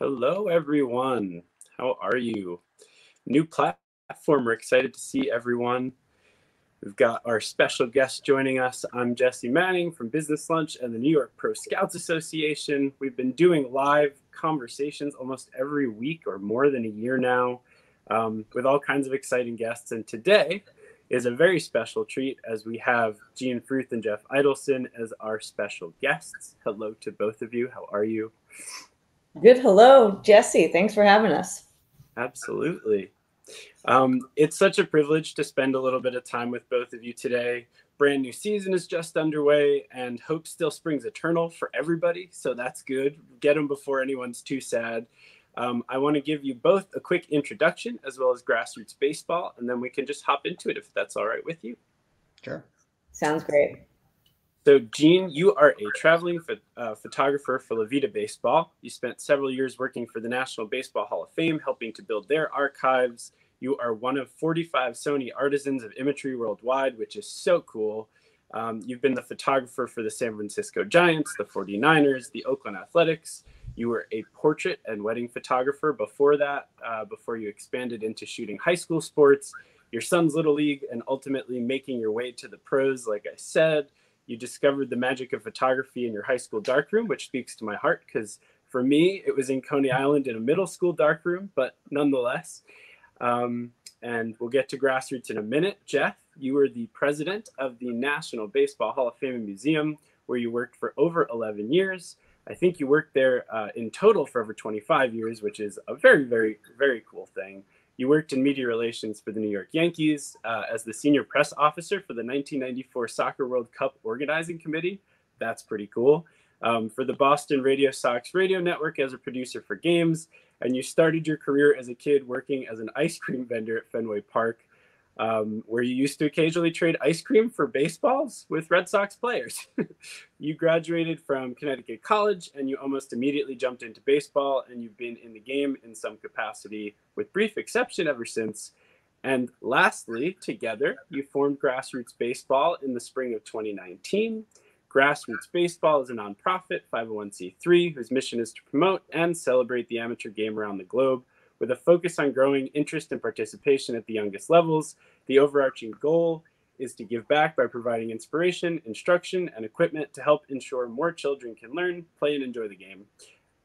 Hello, everyone. How are you? New platform. We're excited to see everyone. We've got our special guest joining us. I'm Jesse Manning from Business Lunch and the New York Pro Scouts Association. We've been doing live conversations almost every week or more than a year now um, with all kinds of exciting guests. And today is a very special treat as we have Jean Fruth and Jeff Idelson as our special guests. Hello to both of you. How are you? Good. Hello, Jesse. Thanks for having us. Absolutely. Um, it's such a privilege to spend a little bit of time with both of you today. Brand new season is just underway, and hope still springs eternal for everybody. So that's good. Get them before anyone's too sad. Um, I want to give you both a quick introduction as well as grassroots baseball, and then we can just hop into it if that's all right with you. Sure. Sounds great. So, Jean, you are a traveling ph- uh, photographer for La Vida Baseball. You spent several years working for the National Baseball Hall of Fame, helping to build their archives. You are one of 45 Sony artisans of imagery worldwide, which is so cool. Um, you've been the photographer for the San Francisco Giants, the 49ers, the Oakland Athletics. You were a portrait and wedding photographer before that, uh, before you expanded into shooting high school sports, your son's little league, and ultimately making your way to the pros, like I said you discovered the magic of photography in your high school darkroom, which speaks to my heart because for me, it was in Coney Island in a middle school darkroom, but nonetheless. Um, and we'll get to grassroots in a minute. Jeff, you were the president of the National Baseball Hall of Fame and Museum, where you worked for over 11 years. I think you worked there uh, in total for over 25 years, which is a very, very, very cool thing. You worked in media relations for the New York Yankees uh, as the senior press officer for the 1994 Soccer World Cup Organizing Committee. That's pretty cool. Um, for the Boston Radio Sox radio network as a producer for games. And you started your career as a kid working as an ice cream vendor at Fenway Park um, where you used to occasionally trade ice cream for baseballs with Red Sox players. you graduated from Connecticut College and you almost immediately jumped into baseball, and you've been in the game in some capacity, with brief exception ever since. And lastly, together, you formed Grassroots Baseball in the spring of 2019. Grassroots Baseball is a nonprofit 501c3 whose mission is to promote and celebrate the amateur game around the globe with a focus on growing interest and participation at the youngest levels. The overarching goal is to give back by providing inspiration, instruction, and equipment to help ensure more children can learn, play, and enjoy the game.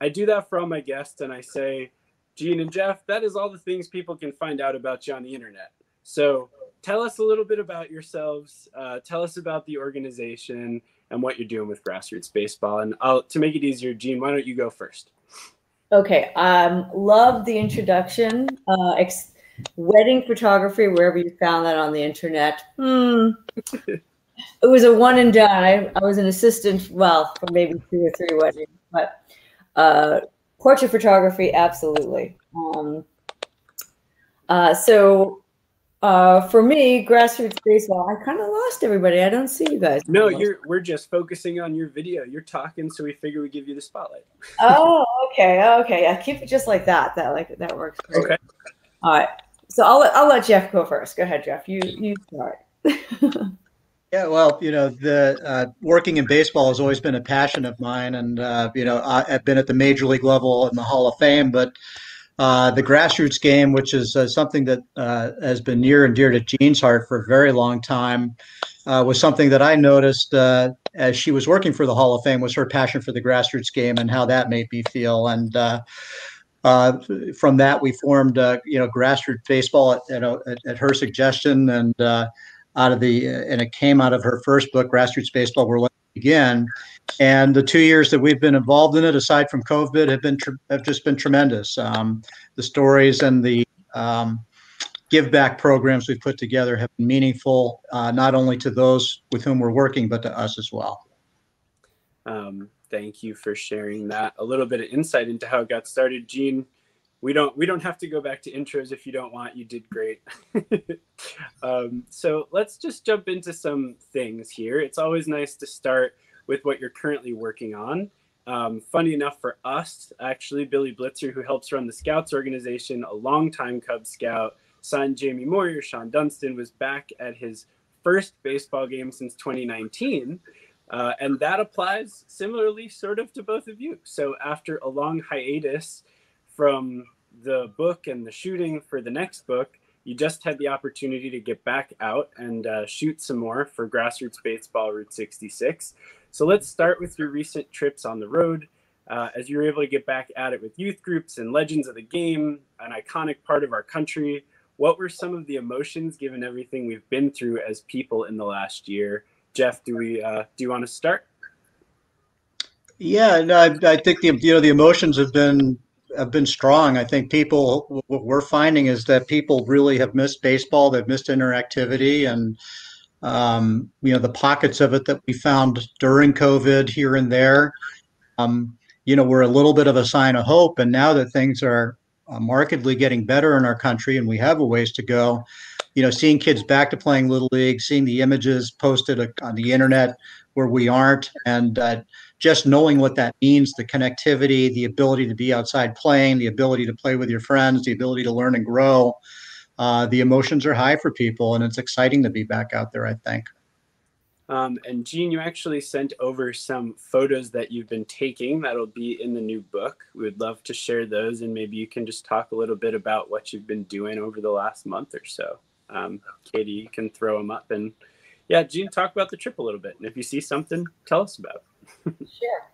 I do that for all my guests, and I say, Jean and Jeff, that is all the things people can find out about you on the internet. So tell us a little bit about yourselves. Uh, tell us about the organization and what you're doing with grassroots baseball. And I'll, to make it easier, Jean, why don't you go first? Okay. Um, love the introduction. Uh, ex- wedding photography, wherever you found that on the internet. Hmm. it was a one and done. I, I was an assistant, well, for maybe two or three weddings, but uh, portrait photography, absolutely. Um, uh, so uh, for me, grassroots baseball, I kind of lost everybody. I don't see you guys. No, you're we're just focusing on your video. You're talking, so we figure we give you the spotlight. oh, okay, okay. I keep it just like that. That like that works. Great. Okay. All right. So I'll let I'll let Jeff go first. Go ahead, Jeff. You you start. yeah, well, you know, the uh, working in baseball has always been a passion of mine, and uh, you know, I, I've been at the major league level in the Hall of Fame, but uh, the grassroots game, which is uh, something that uh, has been near and dear to Jean's heart for a very long time, uh, was something that I noticed uh, as she was working for the Hall of Fame was her passion for the grassroots game and how that made me feel. And from that, we formed, you know, grassroots baseball at, at, at her suggestion, and out of the and it came out of her first book, Grassroots Baseball. We're begin. And the two years that we've been involved in it, aside from COVID, have been have just been tremendous. Um, the stories and the um, give back programs we've put together have been meaningful, uh, not only to those with whom we're working, but to us as well. Um, thank you for sharing that. A little bit of insight into how it got started, Jean. We don't we don't have to go back to intros if you don't want. You did great. um, so let's just jump into some things here. It's always nice to start with what you're currently working on. Um, funny enough for us, actually, Billy Blitzer, who helps run the Scouts organization, a longtime Cub Scout, son Jamie Moyer, Shawon Dunston, was back at his first baseball game since 2019. Uh, and that applies similarly, sort of, to both of you. So after a long hiatus, from the book and the shooting for the next book, you just had the opportunity to get back out and uh, shoot some more for Grassroots Baseball Route 66. So let's start with your recent trips on the road. Uh, as you were able to get back at it with youth groups and legends of the game, an iconic part of our country, what were some of the emotions given everything we've been through as people in the last year? Jeff, do we uh, do you want to start? Yeah, no, I, I think the you know the emotions have been have been strong. I think people what we're finding is that people really have missed baseball. They've missed interactivity, and um, you know the pockets of it that we found during COVID here and there. Um, you know, were a little bit of a sign of hope. And now that things are uh, markedly getting better in our country, and we have a ways to go, you know, seeing kids back to playing little league, seeing the images posted on the internet where we aren't, and uh, just knowing what that means the connectivity, the ability to be outside playing, the ability to play with your friends, the ability to learn and grow. Uh, the emotions are high for people, and it's exciting to be back out there, I think. Um, and Jean, you actually sent over some photos that you've been taking that'll be in the new book. We would love to share those, and maybe you can just talk a little bit about what you've been doing over the last month or so. Um, Katie, you can throw them up. And yeah, Jean, talk about the trip a little bit. And if you see something, tell us about it sure.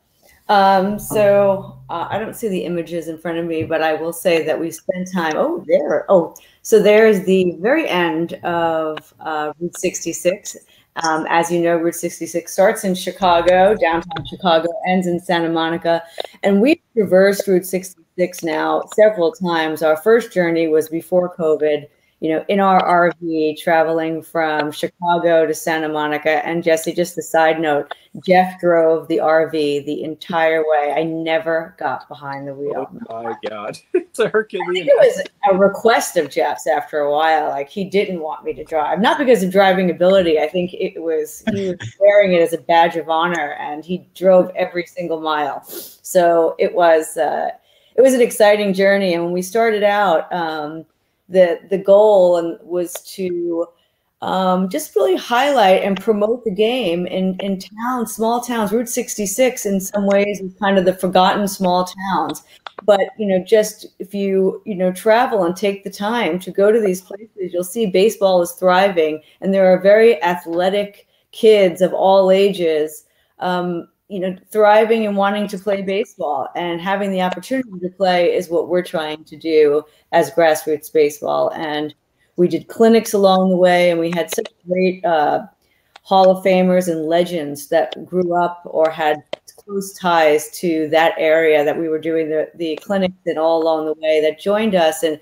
Um, so uh, I don't see the images in front of me, but I will say that we spent time. Oh, there. Oh, so there's the very end of uh, Route 66. Um, as you know, Route 66 starts in Chicago, downtown Chicago, ends in Santa Monica, and we've traversed Route 66 now several times. Our first journey was before COVID you know, in our RV traveling from Chicago to Santa Monica. And Jesse, just a side note, Jeff drove the RV the entire way. I never got behind the wheel. Oh my God. it's a Herculean. it was a request of Jeff's after a while. Like he didn't want me to drive, not because of driving ability. I think it was, he was wearing it as a badge of honor and he drove every single mile. So it was, uh, it was an exciting journey. And when we started out, um, the the goal and was to um, just really highlight and promote the game in in towns, small towns. Route 66 in some ways is kind of the forgotten small towns. But you know, just if you you know travel and take the time to go to these places, you'll see baseball is thriving, and there are very athletic kids of all ages um, you know, thriving and wanting to play baseball and having the opportunity to play is what we're trying to do as grassroots baseball. And we did clinics along the way, and we had such great uh, Hall of Famers and legends that grew up or had close ties to that area that we were doing the, the clinics and all along the way that joined us. And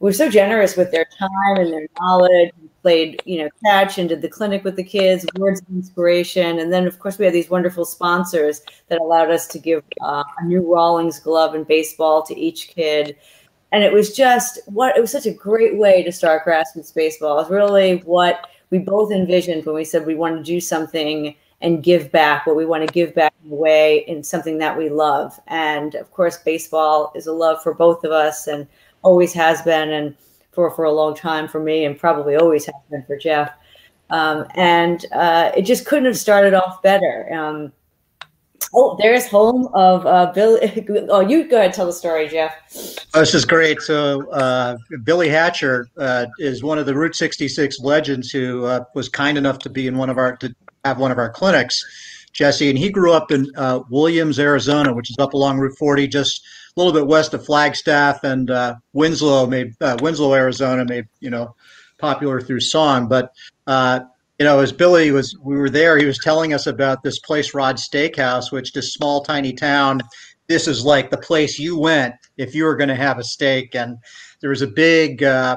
we're so generous with their time and their knowledge played, you know, catch and did the clinic with the kids, words of inspiration. And then, of course, we had these wonderful sponsors that allowed us to give uh, a new Rawlings glove and baseball to each kid. And it was just what it was such a great way to start grassroots baseball. It's really what we both envisioned when we said we want to do something and give back what we want to give back in a way in something that we love. And of course, baseball is a love for both of us and always has been. And for for a long time for me, and probably always has been for Jeff. Um, and uh, it just couldn't have started off better. Um, oh, there's home of uh, Bill. Oh, you go ahead, tell the story, Jeff. Oh, this is great. So uh, Billy Hatcher uh, is one of the Route 66 legends who uh, was kind enough to be in one of our to have one of our clinics. Jesse, and he grew up in uh, Williams, Arizona, which is up along Route 40, just a little bit west of Flagstaff and uh, Winslow made uh, Winslow, Arizona made you know popular through song. But uh, you know, as Billy was, we were there. He was telling us about this place, Rod Steakhouse, which this small tiny town. This is like the place you went if you were going to have a steak, and there was a big uh,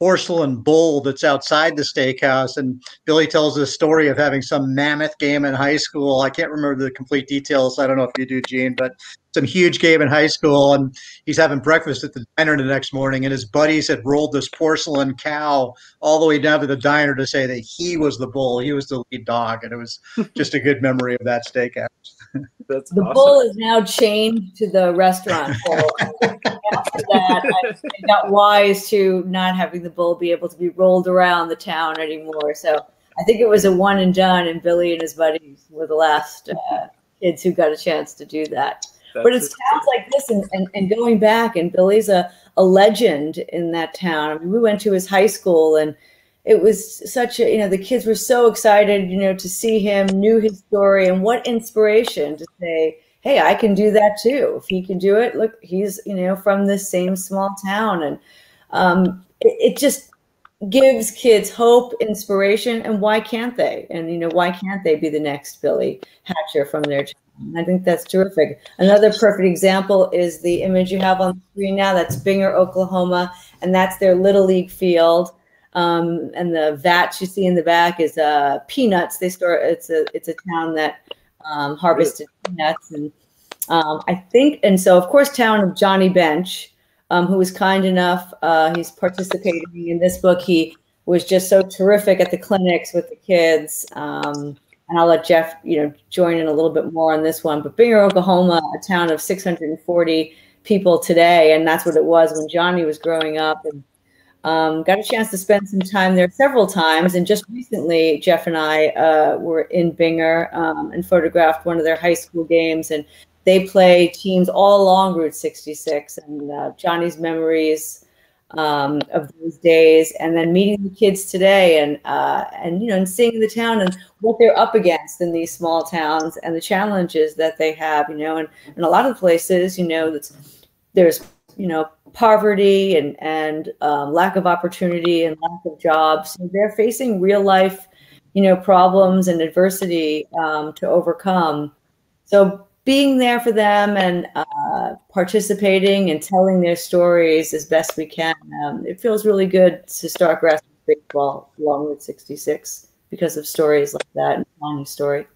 porcelain bull that's outside the steakhouse. And Billy tells the story of having some mammoth game in high school. I can't remember the complete details. I don't know if you do, Jean, but some huge game in high school. And he's having breakfast at the diner the next morning. And his buddies had rolled this porcelain cow all the way down to the diner to say that he was the bull, he was the lead dog. And it was just a good memory of that steakhouse. That's the awesome. bull is now chained to the restaurant. After that, I got wise to not having the bull be able to be rolled around the town anymore. So I think it was a one and done, and Billy and his buddies were the last uh, kids who got a chance to do that. but it's towns like this and, and, and going back and Billy's a, a legend in that town. I mean, we went to his high school and it was such a, you know, the kids were so excited, you know, to see him, knew his story and what inspiration to say, Hey, I can do that too. If he can do it, look, he's, you know, from this same small town. And um, it, it just gives kids hope, inspiration, and why can't they? And you know, why can't they be the next Billy Hatcher from their town? I think that's terrific. Another perfect example is the image you have on the screen now. That's Binger, Oklahoma, and that's their little league field. Um, and the vats you see in the back is uh, peanuts. They store. It's a it's a town that um, harvested peanuts, and um, I think, and so of course, town of Johnny Bench, um, who was kind enough. Uh, he's participating in this book. He was just so terrific at the clinics with the kids. Um, and I'll let Jeff, you know, join in a little bit more on this one. But Binger, Oklahoma, a town of 640 people today, and that's what it was when Johnny was growing up. And um, got a chance to spend some time there several times. And just recently, Jeff and I uh, were in Binger um, and photographed one of their high school games. And they play teams all along Route 66. And uh, Johnny's memories um, of those days, and then meeting the kids today, and uh, and you know, and seeing the town and what they're up against in these small towns, and the challenges that they have, you know, and in a lot of places, you know, that's there's you know poverty and and um, lack of opportunity and lack of jobs they're facing real life, you know, problems and adversity um, to overcome. So being there for them and uh, participating and telling their stories as best we can. Um, it feels really good to start grassroots baseball along with 66 because of stories like that and Lonnie's story.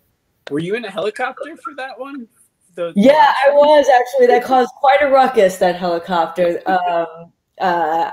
Were you in a helicopter for that one? The, yeah, I was actually. That caused quite a ruckus. That helicopter. Um, uh,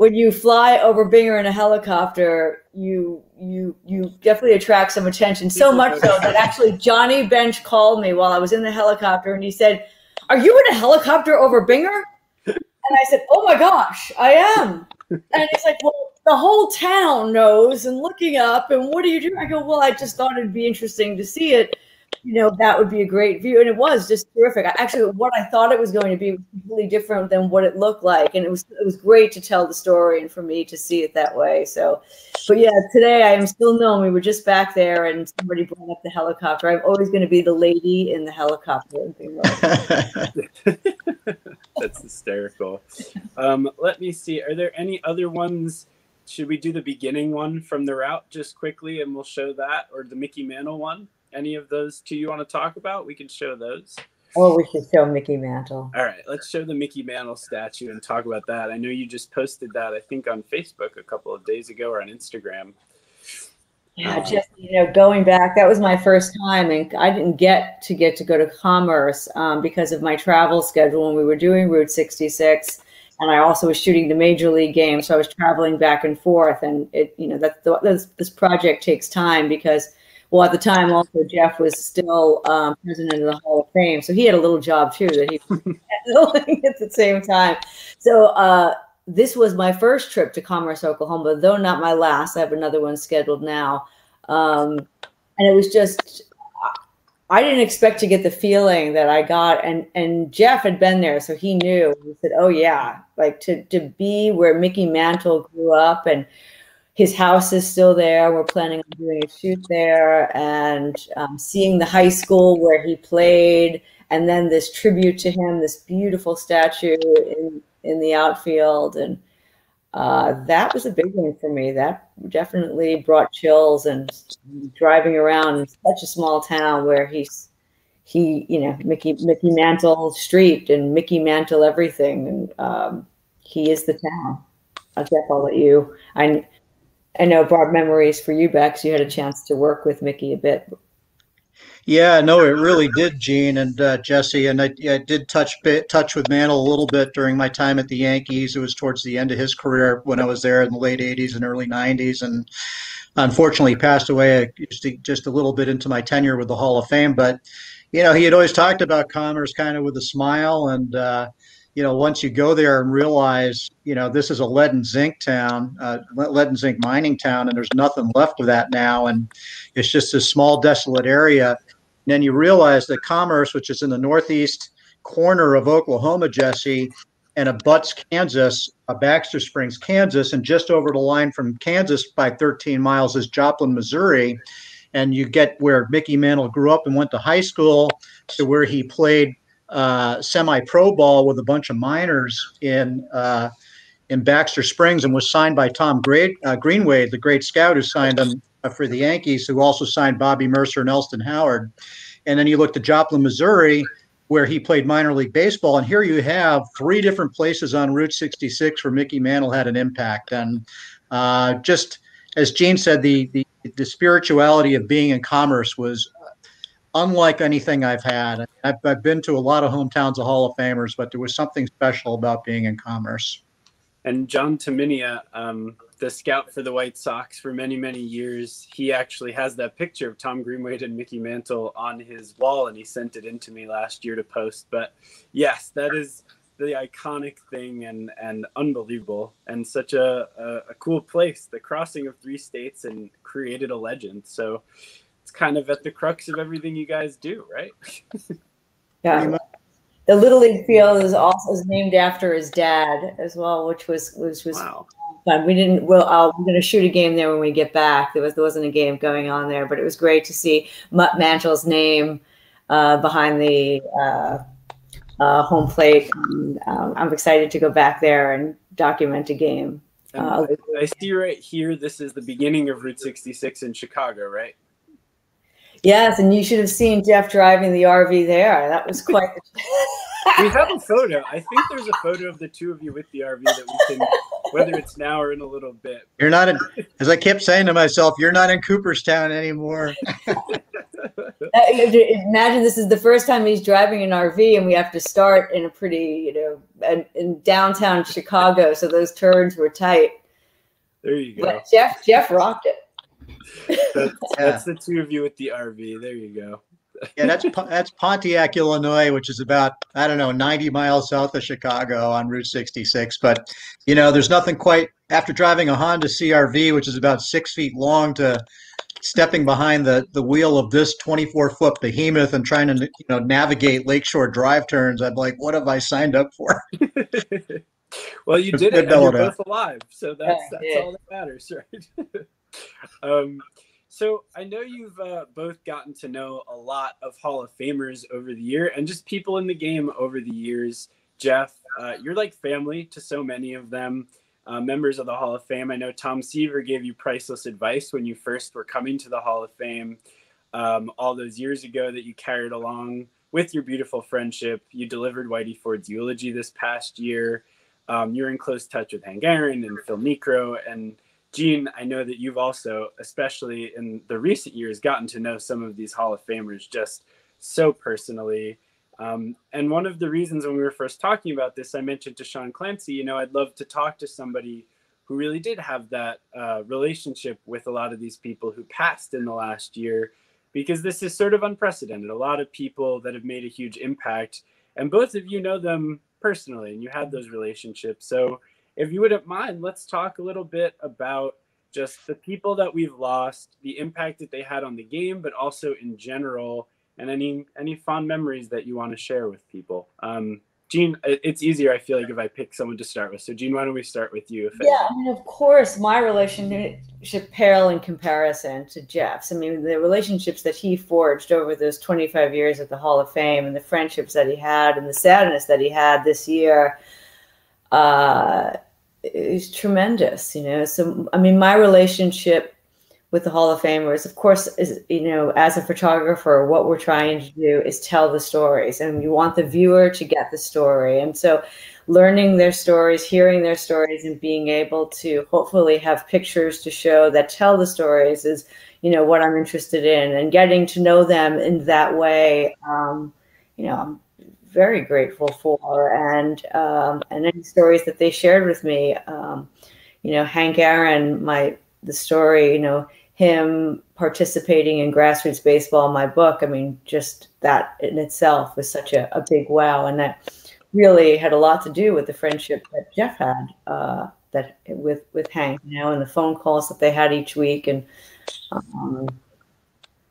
when you fly over Binger in a helicopter, you you you definitely attract some attention. So much so that actually Johnny Bench called me while I was in the helicopter, and he said, "Are you in a helicopter over Binger?" And I said, "Oh my gosh, I am." And he's like, "Well, the whole town knows." And looking up, and what do you do? I go, "Well, I just thought it'd be interesting to see it." You know, that would be a great view. And it was just terrific. Actually, what I thought it was going to be was completely different than what it looked like. And it was it was great to tell the story and for me to see it that way. So, but yeah, today I am still known. We were just back there and somebody brought up the helicopter. I'm always going to be the lady in the helicopter. That's hysterical. Um, let me see. Are there any other ones? Should we do the beginning one from the route just quickly and we'll show that or the Mickey Mantle one? Any of those two you want to talk about, we can show those. Oh, we should show Mickey Mantle. All right, let's show the Mickey Mantle statue and talk about that. I know you just posted that, I think, on Facebook a couple of days ago or on Instagram. Yeah, um, just you know, going back, that was my first time, and I didn't get to get to go to Commerce um, because of my travel schedule when we were doing Route 66, and I also was shooting the major league game, so I was traveling back and forth, and it, you know, that this, this project takes time because well, at the time, also Jeff was still um, president of the Hall of Fame, so he had a little job too that he was handling at the same time. So uh, this was my first trip to Commerce, Oklahoma, though not my last. I have another one scheduled now, um, and it was just I didn't expect to get the feeling that I got, and and Jeff had been there, so he knew. He said, "Oh yeah, like to to be where Mickey Mantle grew up and." His house is still there. We're planning on doing a shoot there and um, seeing the high school where he played, and then this tribute to him, this beautiful statue in in the outfield, and uh, that was a big one for me. That definitely brought chills. And driving around in such a small town where he's he, you know, Mickey Mickey Mantle Street and Mickey Mantle everything, and um, he is the town. I guess I'll let you. I I know brought memories for you back because you had a chance to work with Mickey a bit. Yeah, no, it really did, Jean and uh, Jesse, and I, I, did touch bit, touch with Mantle a little bit during my time at the Yankees. It was towards the end of his career when I was there in the late '80s and early '90s, and unfortunately passed away just a, just a little bit into my tenure with the Hall of Fame. But you know, he had always talked about Commerce kind of with a smile, and uh, you know, once you go there and realize, you know, this is a lead and zinc town, uh, lead and zinc mining town, and there's nothing left of that now, and it's just a small, desolate area. And then you realize that Commerce, which is in the northeast corner of Oklahoma, Jesse, and abuts Kansas, uh, Baxter Springs, Kansas, and just over the line from Kansas by 13 miles is Joplin, Missouri. And you get where Mickey Mantle grew up and went to high school to where he played uh, semi-pro ball with a bunch of minors in uh, in Baxter Springs and was signed by Tom uh, Greenwade, the great scout who signed him uh, for the Yankees, who also signed Bobby Murcer and Elston Howard. And then you look to Joplin, Missouri, where he played minor league baseball. And here you have three different places on Route 66 where Mickey Mantle had an impact. And uh, just as Jean said, the, the, the spirituality of being in commerce was unlike anything I've had. I've, I've been to a lot of hometowns of Hall of Famers, but there was something special about being in commerce. And John Tumminia, um, the scout for the White Sox for many, many years, he actually has that picture of Tom Greenwade and Mickey Mantle on his wall, and he sent it in to me last year to post. But yes, that is the iconic thing and and unbelievable and such a, a, a cool place. The crossing of three states and created a legend. So it's kind of at the crux of everything you guys do, right? yeah the Little League field is also is named after his dad as well, which was which was wow. fun. We didn't. Well, uh, we're going to shoot a game there when we get back. There was there wasn't a game going on there, but it was great to see Mutt Mantle's name uh, behind the uh, uh home plate. And, um, I'm excited to go back there and document a game. Uh, I, I see right here. This is the beginning of Route 66 in Chicago, right? Yes, and you should have seen Jeff driving the RV there. That was quite. we have a photo. I think there's a photo of the two of you with the RV that we can, whether it's now or in a little bit. You're not in, as I kept saying to myself, you're not in Cooperstown anymore. Uh, imagine this is the first time he's driving an RV, and we have to start in a pretty, you know, in downtown Chicago. So those turns were tight. There you go. But Jeff, Jeff rocked it that's, yeah. that's the two of you with the RV. There you go. yeah, that's that's Pontiac, Illinois, which is about I don't know 90 miles south of Chicago on Route 66. But you know, there's nothing quite after driving a Honda CRV, which is about six feet long, to stepping behind the the wheel of this 24 foot behemoth and trying to you know navigate Lakeshore drive turns. I'm like, what have I signed up for? well, you did it. And you're both alive, so that's that's yeah. all that matters, right? Um, so I know you've uh, both gotten to know a lot of Hall of Famers over the year, and just people in the game over the years. Jeff, uh, you're like family to so many of them. Uh, members of the Hall of Fame. I know Tom Seaver gave you priceless advice when you first were coming to the Hall of Fame um, all those years ago that you carried along with your beautiful friendship. You delivered Whitey Ford's eulogy this past year. Um, you're in close touch with Hank Aaron and Phil Niekro, and Jean, I know that you've also, especially in the recent years, gotten to know some of these Hall of Famers just so personally. Um, and one of the reasons when we were first talking about this, I mentioned to Sean Clancy, you know, I'd love to talk to somebody who really did have that uh, relationship with a lot of these people who passed in the last year, because this is sort of unprecedented. A lot of people that have made a huge impact, and both of you know them personally, and you had those relationships. So, if you wouldn't mind, let's talk a little bit about just the people that we've lost, the impact that they had on the game, but also in general, and any any fond memories that you want to share with people. Um, Jean, it's easier, I feel like, if I pick someone to start with. So, Jean, why don't we start with you? yeah, I mean, of course, my relationship pale in comparison to Jeff's. I mean, the relationships that he forged over those 25 years at the Hall of Fame and the friendships that he had and the sadness that he had this year uh, is tremendous, you know. So, I mean, my relationship with the Hall of Famers, of course, is, you know, as a photographer, what we're trying to do is tell the stories, and you want the viewer to get the story. And so, learning their stories, hearing their stories, and being able to hopefully have pictures to show that tell the stories is, you know, what I'm interested in, and getting to know them in that way. Um, you know, very grateful for, and um, and any stories that they shared with me. Um, you know, Hank Aaron, my the story, you know, him participating in grassroots baseball, my book. I mean, just that in itself was such a, a big wow, and that really had a lot to do with the friendship that Jeff had uh, that with with Hank, you know, and the phone calls that they had each week, and um,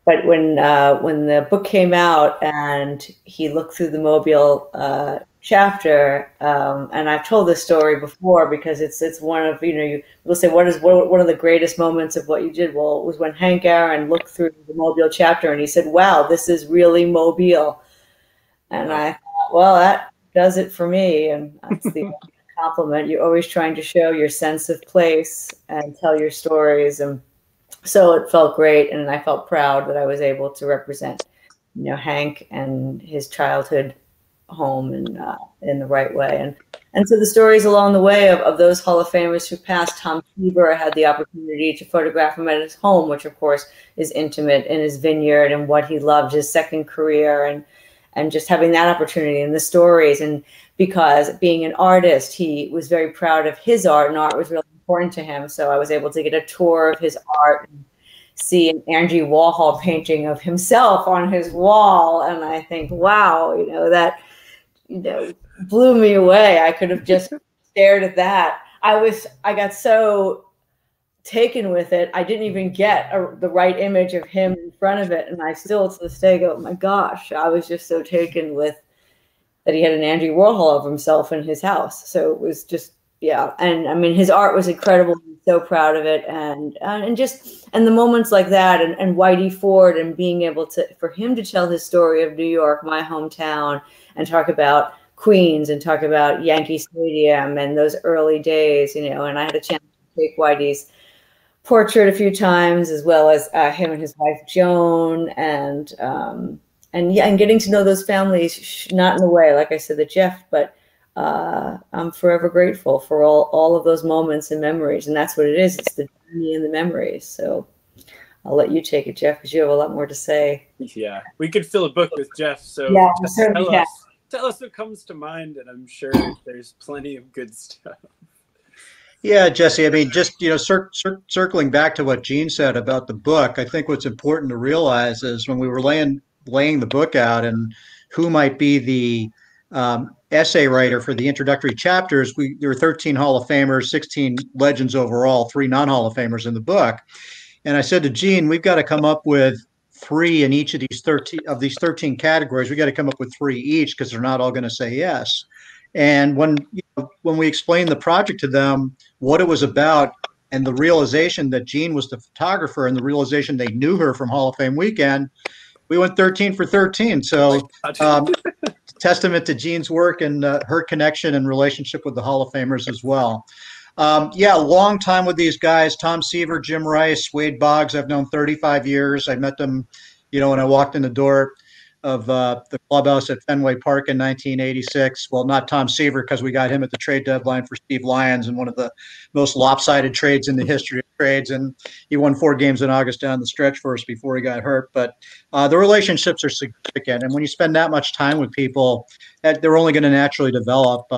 but when uh, when the book came out and he looked through the Mobile uh, chapter, um, and I've told this story before because it's it's one of you know you will say what is what, one of the greatest moments of what you did. Well, it was when Hank Aaron looked through the Mobile chapter and he said, "Wow, this is really Mobile," and I thought, well, that does it for me, and that's the compliment. You're always trying to show your sense of place and tell your stories and so it felt great and i felt proud that i was able to represent you know hank and his childhood home in uh, in the right way. And and so the stories along the way of, of those hall of famers who passed tom seaver had the opportunity to photograph him at his home which of course is intimate in his vineyard and what he loved his second career and and just having that opportunity and the stories. And because being an artist he was very proud of his art and art was really important to him. So I was able to get a tour of his art and see an Andy Warhol painting of himself on his wall. And I think, wow, you know, that, you know, blew me away. I could have just stared at that. I was, I got so taken with it. I didn't even get a, the right image of him in front of it. And I still to this day go, oh my gosh, I was just so taken with that he had an Andy Warhol of himself in his house. So it was just yeah and i mean his art was incredible. I'm so proud of it. And and just and the moments like that and, and whitey ford and being able to for him to tell his story of new york my hometown and talk about queens and talk about yankee stadium and those early days you know and i had a chance to take whitey's portrait a few times as well as uh, him and his wife joan and um and yeah and getting to know those families not in the way like i said the jeff but uh, I'm forever grateful for all, all of those moments and memories. And that's what it is. It's the journey and the memories. So I'll let you take it, Jeff, because you have a lot more to say. Yeah, we could fill a book with Jeff. So yeah, tell, us, tell us what comes to mind, and I'm sure there's plenty of good stuff. Yeah, Jesse. I mean, just you know, cir- cir- circling back to what Jean said about the book, I think what's important to realize is when we were laying laying the book out and who might be the um, essay writer for the introductory chapters, we there were 13 Hall of Famers, 16 legends overall, three non-Hall of Famers in the book. And I said to Jean, we've got to come up with three in each of these 13 of these 13 categories. We got to come up with three each because they're not all going to say yes. And when you know, when we explained the project to them, what it was about, and the realization that Jean was the photographer, and the realization they knew her from Hall of Fame weekend, we went 13 for 13. So um, testament to Jean's work and uh, her connection and relationship with the Hall of Famers as well. Um, yeah, long time with these guys. Tom Seaver, Jim Rice, Wade Boggs. I've known 35 years. I met them, you know, when I walked in the door of uh, the clubhouse at Fenway Park in 1986. Well, not Tom Seaver because we got him at the trade deadline for Steve Lyons in one of the most lopsided trades in the history of trades, and he won four games in August down the stretch for us before he got hurt. But uh, the relationships are significant, and when you spend that much time with people, that they're only going to naturally develop. Uh,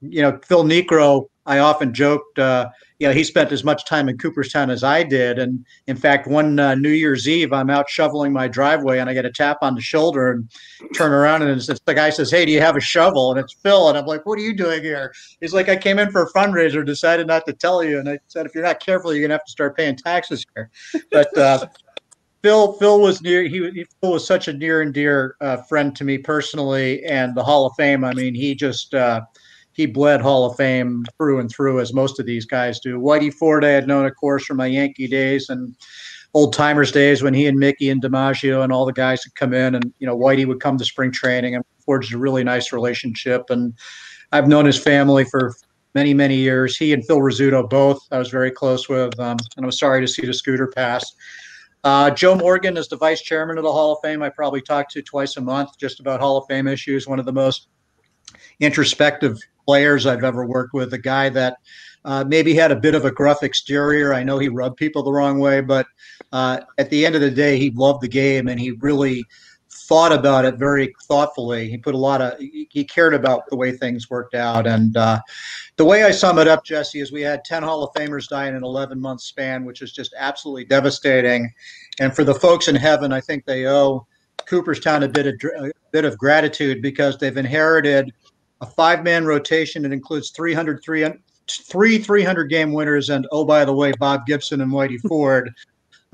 you know, Phil Niekro I often joked, uh, you know, he spent as much time in Cooperstown as I did. And in fact, one uh, New Year's Eve, I'm out shoveling my driveway and I get a tap on the shoulder and turn around and the guy says, Hey, do you have a shovel? And it's Phil. And I'm like, What are you doing here? He's like, I came in for a fundraiser, decided not to tell you. And I said, If you're not careful, you're going to have to start paying taxes here. But, uh, Phil, Phil was near. He, Phil was such a near and dear uh, friend to me personally, and the Hall of Fame. I mean, he just uh, he bled Hall of Fame through and through, as most of these guys do. Whitey Ford, I had known, of course, from my Yankee days and old timers days when he and Mickey and DiMaggio and all the guys would come in, and you know, Whitey would come to spring training and forged a really nice relationship. And I've known his family for many, many years. He and Phil Rizzuto both I was very close with, um, and I was sorry to see the scooter pass. Uh, Joe Morgan is the vice chairman of the Hall of Fame. I probably talk to twice a month just about Hall of Fame issues. One of the most introspective players I've ever worked with. A guy that uh, maybe had a bit of a gruff exterior. I know he rubbed people the wrong way, but uh, at the end of the day, he loved the game and he really thought about it very thoughtfully. He put a lot of he cared about the way things worked out. And uh, the way I sum it up, Jesse, is we had ten Hall of Famers die in an 11 month span, which is just absolutely devastating. And for the folks in heaven, I think they owe Cooperstown a bit of a bit of gratitude because they've inherited a five man rotation that includes 300, 300, three 300 game winners, and oh, by the way, Bob Gibson and Whitey Ford.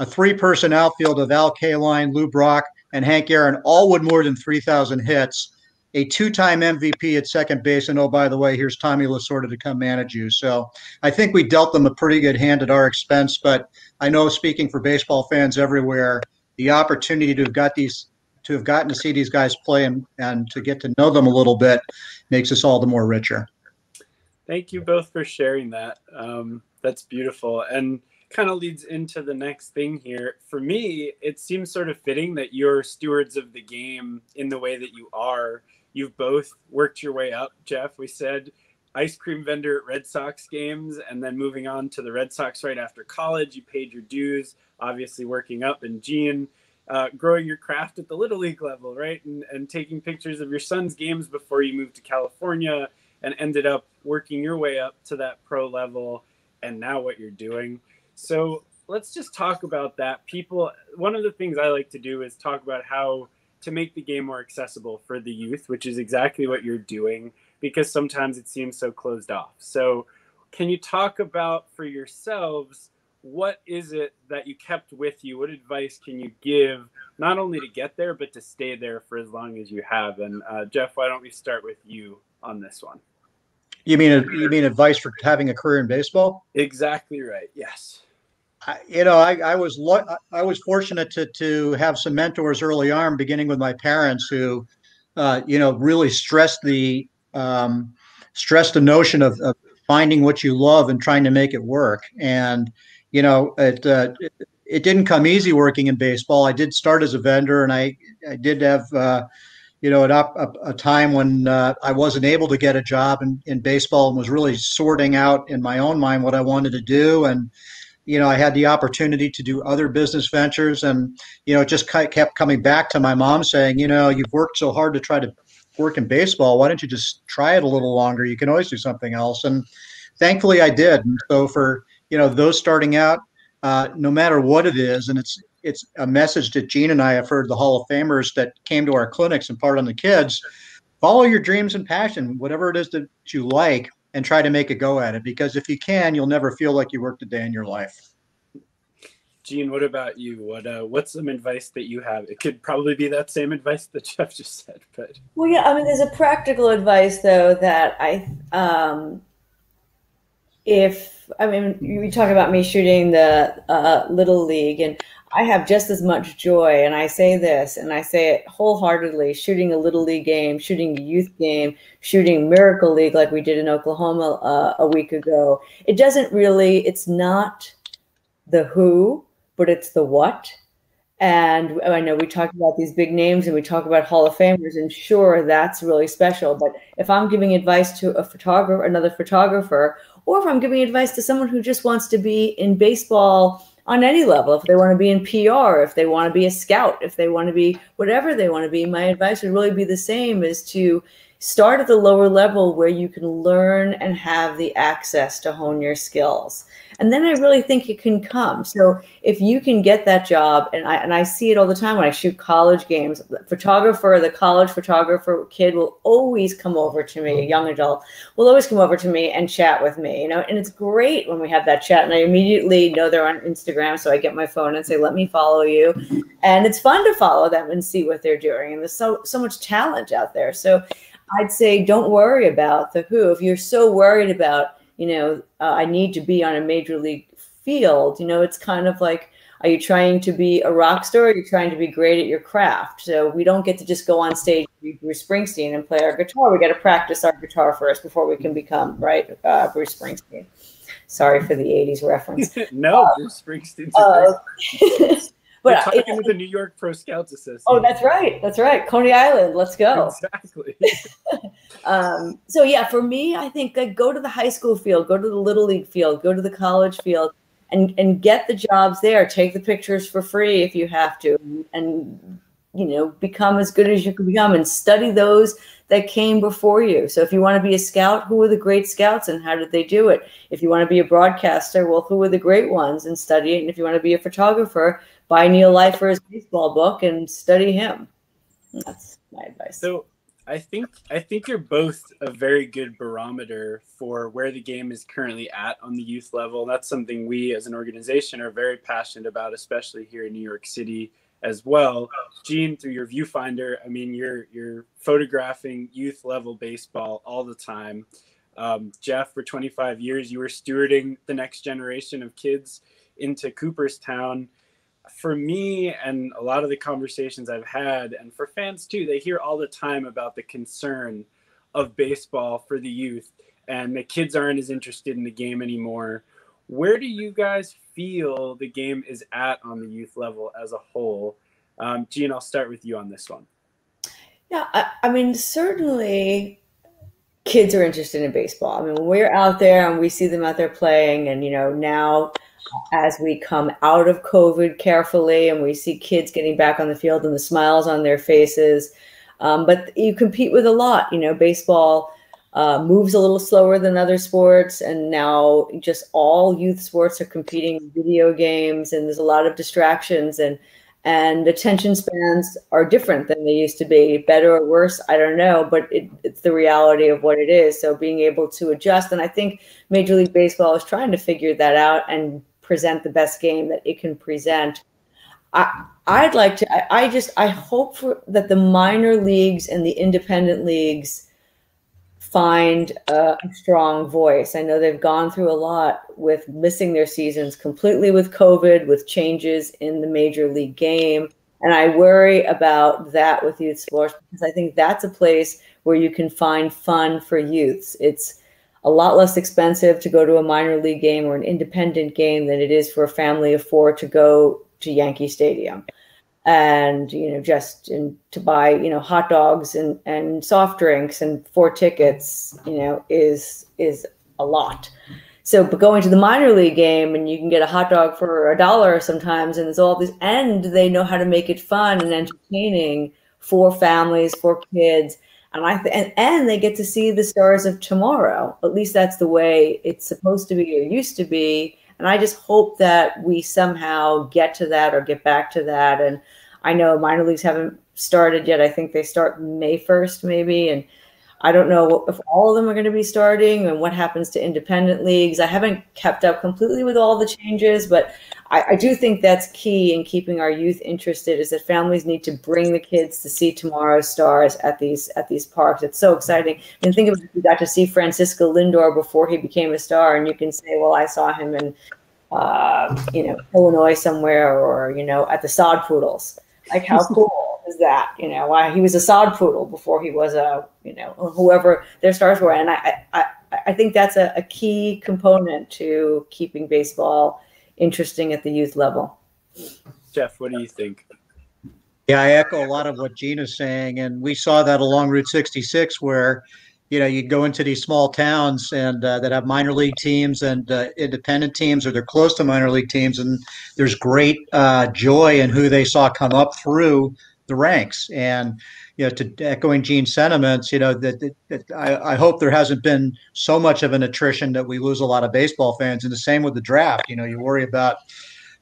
a three-person outfield of Al Kaline, Lou Brock, and Hank Aaron, all with more than 3,000 hits. A two-time MVP at second base, and oh, by the way, here's Tommy Lasorda to come manage you. So I think we dealt them a pretty good hand at our expense. But I know, speaking for baseball fans everywhere, the opportunity to have got these to have gotten to see these guys play and, and to get to know them a little bit makes us all the more richer. Thank you both for sharing that. Um, that's beautiful. And kind of leads into the next thing here. For me, it seems sort of fitting that you're stewards of the game in the way that you are. You've both worked your way up, Jeff. We said ice cream vendor at Red Sox games and then moving on to the Red Sox right after college. You paid your dues, obviously working up. And Jean, uh, growing your craft at the little league level, right? And, and taking pictures of your son's games before you moved to California and ended up working your way up to that pro level and now what you're doing. So let's just talk about that. People, one of the things I like to do is talk about how to make the game more accessible for the youth, which is exactly what you're doing because sometimes it seems so closed off. So, can you talk about for yourselves? What is it that you kept with you? What advice can you give, not only to get there, but to stay there for as long as you have? And uh, Jeff, why don't we start with you on this one? You mean you mean advice for having a career in baseball? Exactly right. Yes. I, you know, I, I was I was fortunate to to have some mentors early on, beginning with my parents, who, uh, you know, really stressed the um, stressed the notion of, of finding what you love and trying to make it work. And you know, it, uh, it didn't come easy working in baseball. I did start as a vendor, and I I did have uh, you know a, a time when uh, I wasn't able to get a job in, in baseball and was really sorting out in my own mind what I wanted to do and. You know, I had the opportunity to do other business ventures, and you know, it just kept coming back to my mom saying, "You know, you've worked so hard to try to work in baseball. Why don't you just try it a little longer? You can always do something else." And thankfully, I did. And so for you know those starting out, uh, no matter what it is, and it's it's a message that Jean and I have heard the Hall of Famers that came to our clinics and part on the kids. Follow your dreams and passion, whatever it is that you like, and try to make a go at it. Because if you can, you'll never feel like you worked a day in your life. Jean, what about you? What uh, what's some advice that you have? It could probably be that same advice that Jeff just said, but well, yeah. I mean, there's a practical advice though that I, um, if I mean, you talk about me shooting the uh, little league, and I have just as much joy. And I say this, and I say it wholeheartedly: shooting a little league game, shooting a youth game, shooting miracle league like we did in Oklahoma uh, a week ago. It doesn't really. It's not the who, but it's the what. And I know we talk about these big names and we talk about Hall of Famers, and sure, that's really special. But if I'm giving advice to a photographer, another photographer, or if I'm giving advice to someone who just wants to be in baseball on any level, if they want to be in PR, if they want to be a scout, if they want to be whatever they want to be, my advice would really be the same is to start at the lower level where you can learn and have the access to hone your skills. And then i really think it can come. So if you can get that job and i and i see it all the time when i shoot college games the photographer the college photographer kid will always come over to me a mm-hmm. young adult will always come over to me and chat with me you know? And it's great when we have that chat and i immediately know they're on instagram so i get my phone and say let me follow you. And it's fun to follow them and see what they're doing and there's so so much talent out there. So I'd say don't worry about the who. If you're so worried about, you know, uh, I need to be on a major league field, you know, it's kind of like, are you trying to be a rock star? Or are you trying to be great at your craft? So we don't get to just go on stage be Bruce Springsteen and play our guitar. We got to practice our guitar first before we can become right uh, Bruce Springsteen. Sorry for the '80s reference. no, uh, Bruce Springsteen's. Uh, But We're talking with the New York Pro Scouts Association. Oh, that's right. That's right. Coney Island. Let's go. Exactly. um, so yeah, for me, I think like, go to the high school field, go to the little league field, go to the college field, and and get the jobs there. Take the pictures for free if you have to, and you know become as good as you can become, and study those that came before you. So if you want to be a scout, who were the great scouts and how did they do it? If you want to be a broadcaster, well, who were the great ones and study it? And if you want to be a photographer, buy Neil Leifer's baseball book and study him. That's my advice. So I think I think you're both a very good barometer for where the game is currently at on the youth level. That's something we as an organization are very passionate about, especially here in New York City as well. Jean, through your viewfinder, I mean you're you're photographing youth level baseball all the time. Um, Jeff, for 25 years, you were stewarding the next generation of kids into Cooperstown for me and a lot of the conversations I've had, and for fans too, they hear all the time about the concern of baseball for the youth, and the kids aren't as interested in the game anymore. Where do you guys feel the game is at on the youth level as a whole? Um, Jean, I'll start with you on this one. Yeah, I, I mean, certainly kids are interested in baseball. I mean, we're out there and we see them out there playing, and you know, now as we come out of COVID carefully and we see kids getting back on the field and the smiles on their faces. Um, but you compete with a lot. You know, baseball uh, moves a little slower than other sports, and now just all youth sports are competing video games, and there's a lot of distractions and and attention spans are different than they used to be. Better or worse, I don't know, but it, it's the reality of what it is. So being able to adjust, and I think Major League Baseball is trying to figure that out and present the best game that it can present. I, I'd like to, I, I just, I hope for, that the minor leagues and the independent leagues find a strong voice. I know they've gone through a lot with missing their seasons completely with COVID, with changes in the major league game. And I worry about that with youth sports because I think that's a place where you can find fun for youths. It's a lot less expensive to go to a minor league game or an independent game than it is for a family of four to go to Yankee Stadium. And you know, just in, to buy you know hot dogs and, and soft drinks and four tickets, you know, is is a lot. So, but going to the minor league game and you can get a hot dog for a dollar sometimes, and it's all this, and they know how to make it fun and entertaining for families, for kids and I th- and, and they get to see the stars of tomorrow. At least that's the way it's supposed to be or used to be. And I just hope that we somehow get to that or get back to that. And I know minor leagues haven't started yet. I think they start May 1st, maybe. And I don't know if all of them are going to be starting and what happens to independent leagues. I haven't kept up completely with all the changes, but I, I, do think that's key in keeping our youth interested is that families need to bring the kids to see tomorrow's stars at these at these parks. It's so exciting. I mean, think of it, you got to see Francisco Lindor before he became a star, and you can say, well, I saw him in uh, you know Illinois somewhere, or you know at the Sod Poodles. Like how cool is that? You know, why he was a Sod Poodle before he was a you know whoever their stars were, and I I, I think that's a, a key component to keeping baseball interesting at the youth level. Jeff, what do you think? Yeah, I echo a lot of what Gina's saying, and we saw that along Route 66, where you know you go into these small towns and uh, that have minor league teams and uh, independent teams, or they're close to minor league teams, and there's great uh, joy in who they saw come up through the ranks. And you know, to echoing Jean's sentiments, you know, that, that, that I, I, hope there hasn't been so much of an attrition that we lose a lot of baseball fans. And the same with the draft. You know, you worry about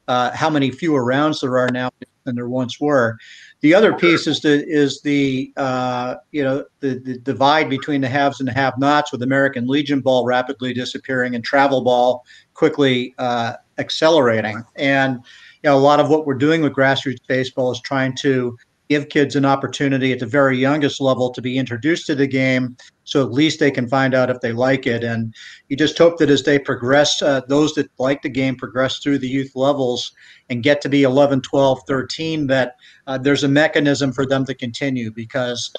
uh, how many fewer rounds there are now than there once were. The other piece is the is the uh, you know the, the divide between the haves and the have-nots, with American Legion ball rapidly disappearing and travel ball quickly uh, accelerating. And you know, a lot of what we're doing with grassroots baseball is trying to give kids an opportunity at the very youngest level to be introduced to the game so at least they can find out if they like it. And you just hope that as they progress uh, those that like the game progress through the youth levels and get to be 11 12 13 that uh, there's a mechanism for them to continue because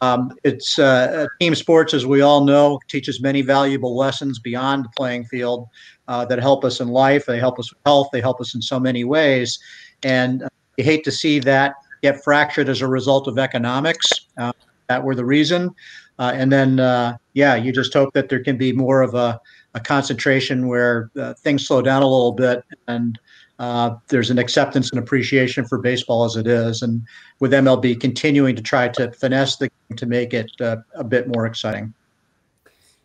um, it's uh, team sports as we all know teaches many valuable lessons beyond the playing field uh, that help us in life they help us with health they help us in so many ways. And uh, you hate to see that get fractured as a result of economics. Uh, that were the reason. Uh, and then, uh, yeah, you just hope that there can be more of a, a concentration where uh, things slow down a little bit and uh, there's an acceptance and appreciation for baseball as it is. And with MLB continuing to try to finesse the game to make it uh, a bit more exciting.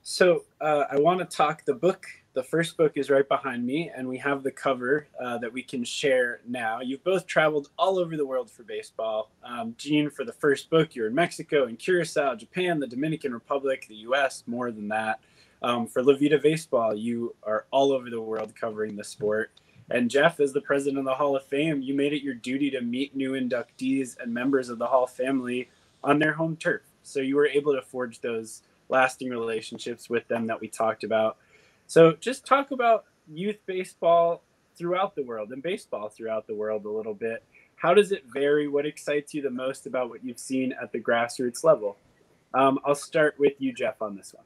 So I want to talk the book the first book is right behind me, and we have the cover uh, that we can share now. You've both traveled all over the world for baseball. Um, Jean, for the first book, you're in Mexico and Curacao, Japan, the Dominican Republic, the U.S., more than that. Um, for La Vida Baseball, you are all over the world covering the sport. And Jeff, as the president of the Hall of Fame, you made it your duty to meet new inductees and members of the Hall family on their home turf. So you were able to forge those lasting relationships with them that we talked about. So just talk about youth baseball throughout the world and baseball throughout the world a little bit. How does it vary? What excites you the most about what you've seen at the grassroots level? Um, I'll start with you, Jeff, on this one.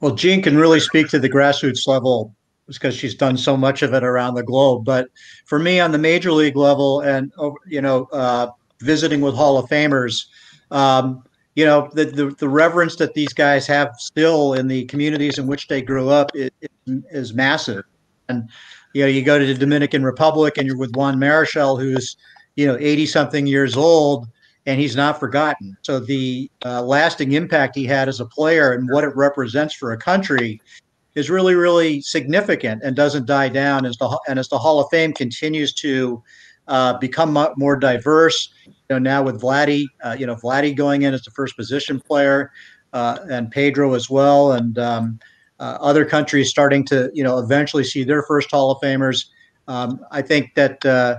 Well, Jean can really speak to the grassroots level because she's done so much of it around the globe. But for me, on the major league level, and oh, you know, uh, visiting with Hall of Famers, um, you know, the, the, the reverence that these guys have still in the communities in which they grew up is, is massive. And you know, you go to the Dominican Republic and you're with Juan Marichal, who's you know 80 something years old and he's not forgotten. So the uh, lasting impact he had as a player and what it represents for a country is really, really significant and doesn't die down as the and as the Hall of Fame continues to uh, become more diverse. You know, now with Vladdy, uh, you know, Vladdy going in as the first position player, uh, and Pedro as well, and um, uh, other countries starting to, you know, eventually see their first Hall of Famers. Um, I think that uh,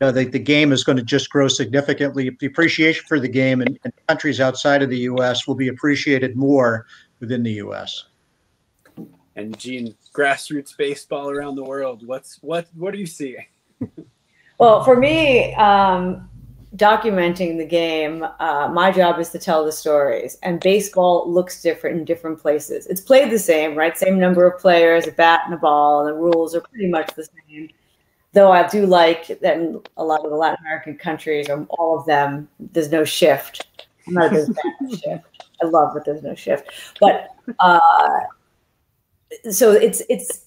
you know, the, the game is going to just grow significantly. The appreciation for the game in, in countries outside of the U.S. will be appreciated more within the U.S and Jean, grassroots baseball around the world. What's what what are you seeing? well, for me, um, documenting the game, uh, my job is to tell the stories. And baseball looks different in different places. It's played the same, right? Same number of players, a bat and a ball, and the rules are pretty much the same. Though I do like that in a lot of the Latin American countries, or all of them, there's no shift. I'm not a big shift. I love that there's no shift. But uh, so it's it's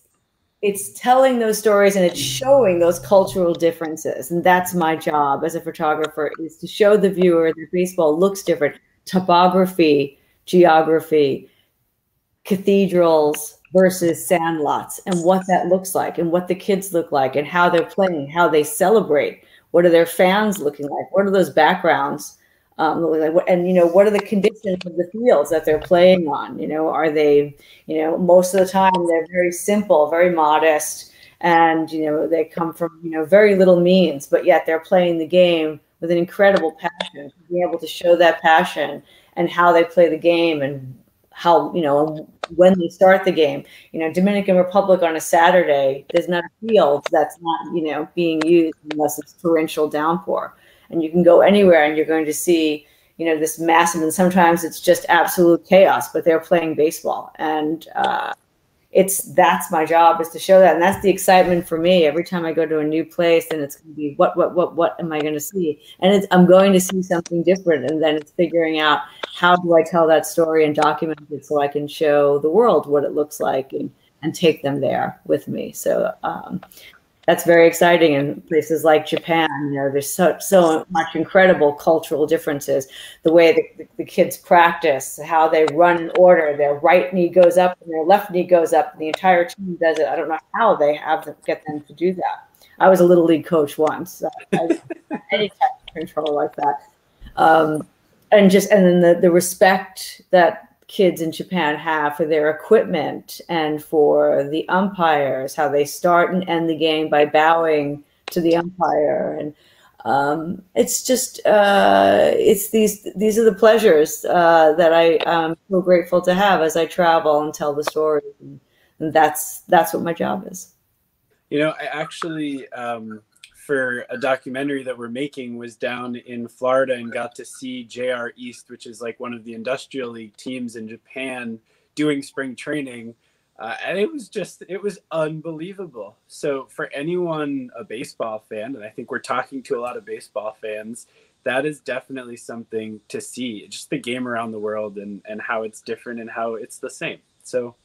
it's telling those stories and it's showing those cultural differences. And that's my job as a photographer is to show the viewer that baseball looks different. Topography geography cathedrals versus sandlots and what that looks like and what the kids look like and how they're playing how they celebrate. What are their fans looking like? What are those backgrounds um, and you know what are the conditions of the fields that they're playing on? You know are they you know most of the time they're very simple very modest and you know they come from you know very little means but yet they're playing the game with an incredible passion being able to show that passion and how they play the game and how you know when they start the game. You know dominican republic on a saturday there's not a field that's not you know being used unless it's torrential downpour and you can go anywhere and you're going to see you know this massive and sometimes it's just absolute chaos but they're playing baseball. And uh, it's that's my job is to show that. And that's the excitement for me. Every time i go to a new place and it's going to be what what what what am i going to see? And i'm going to see something different. And then it's figuring out how do i tell that story and document it so i can show the world what it looks like and and take them there with me. So um, that's very exciting in places like Japan. You know, there's so so much incredible cultural differences. The way the, the, kids practice, how they run in order, their right knee goes up and their left knee goes up, and the entire team does it. I don't know how they have to get them to do that. I was a little league coach once. So any type of control like that, um, and just and then the the respect that kids in Japan have for their equipment and for the umpires, how they start and end the game by bowing to the umpire. And um, it's just, uh, it's these, these are the pleasures uh, that I am so grateful to have as I travel and tell the story. And, and that's, that's what my job is. You know, I actually, um, for a documentary that we're making was down in Florida and got to see JR East, which is like one of the industrial league teams in Japan doing spring training. Uh, and it was just, it was unbelievable. So, for anyone, a baseball fan, and I think we're talking to a lot of baseball fans, that is definitely something to see. Just the game around the world and, and how it's different and how it's the same. So,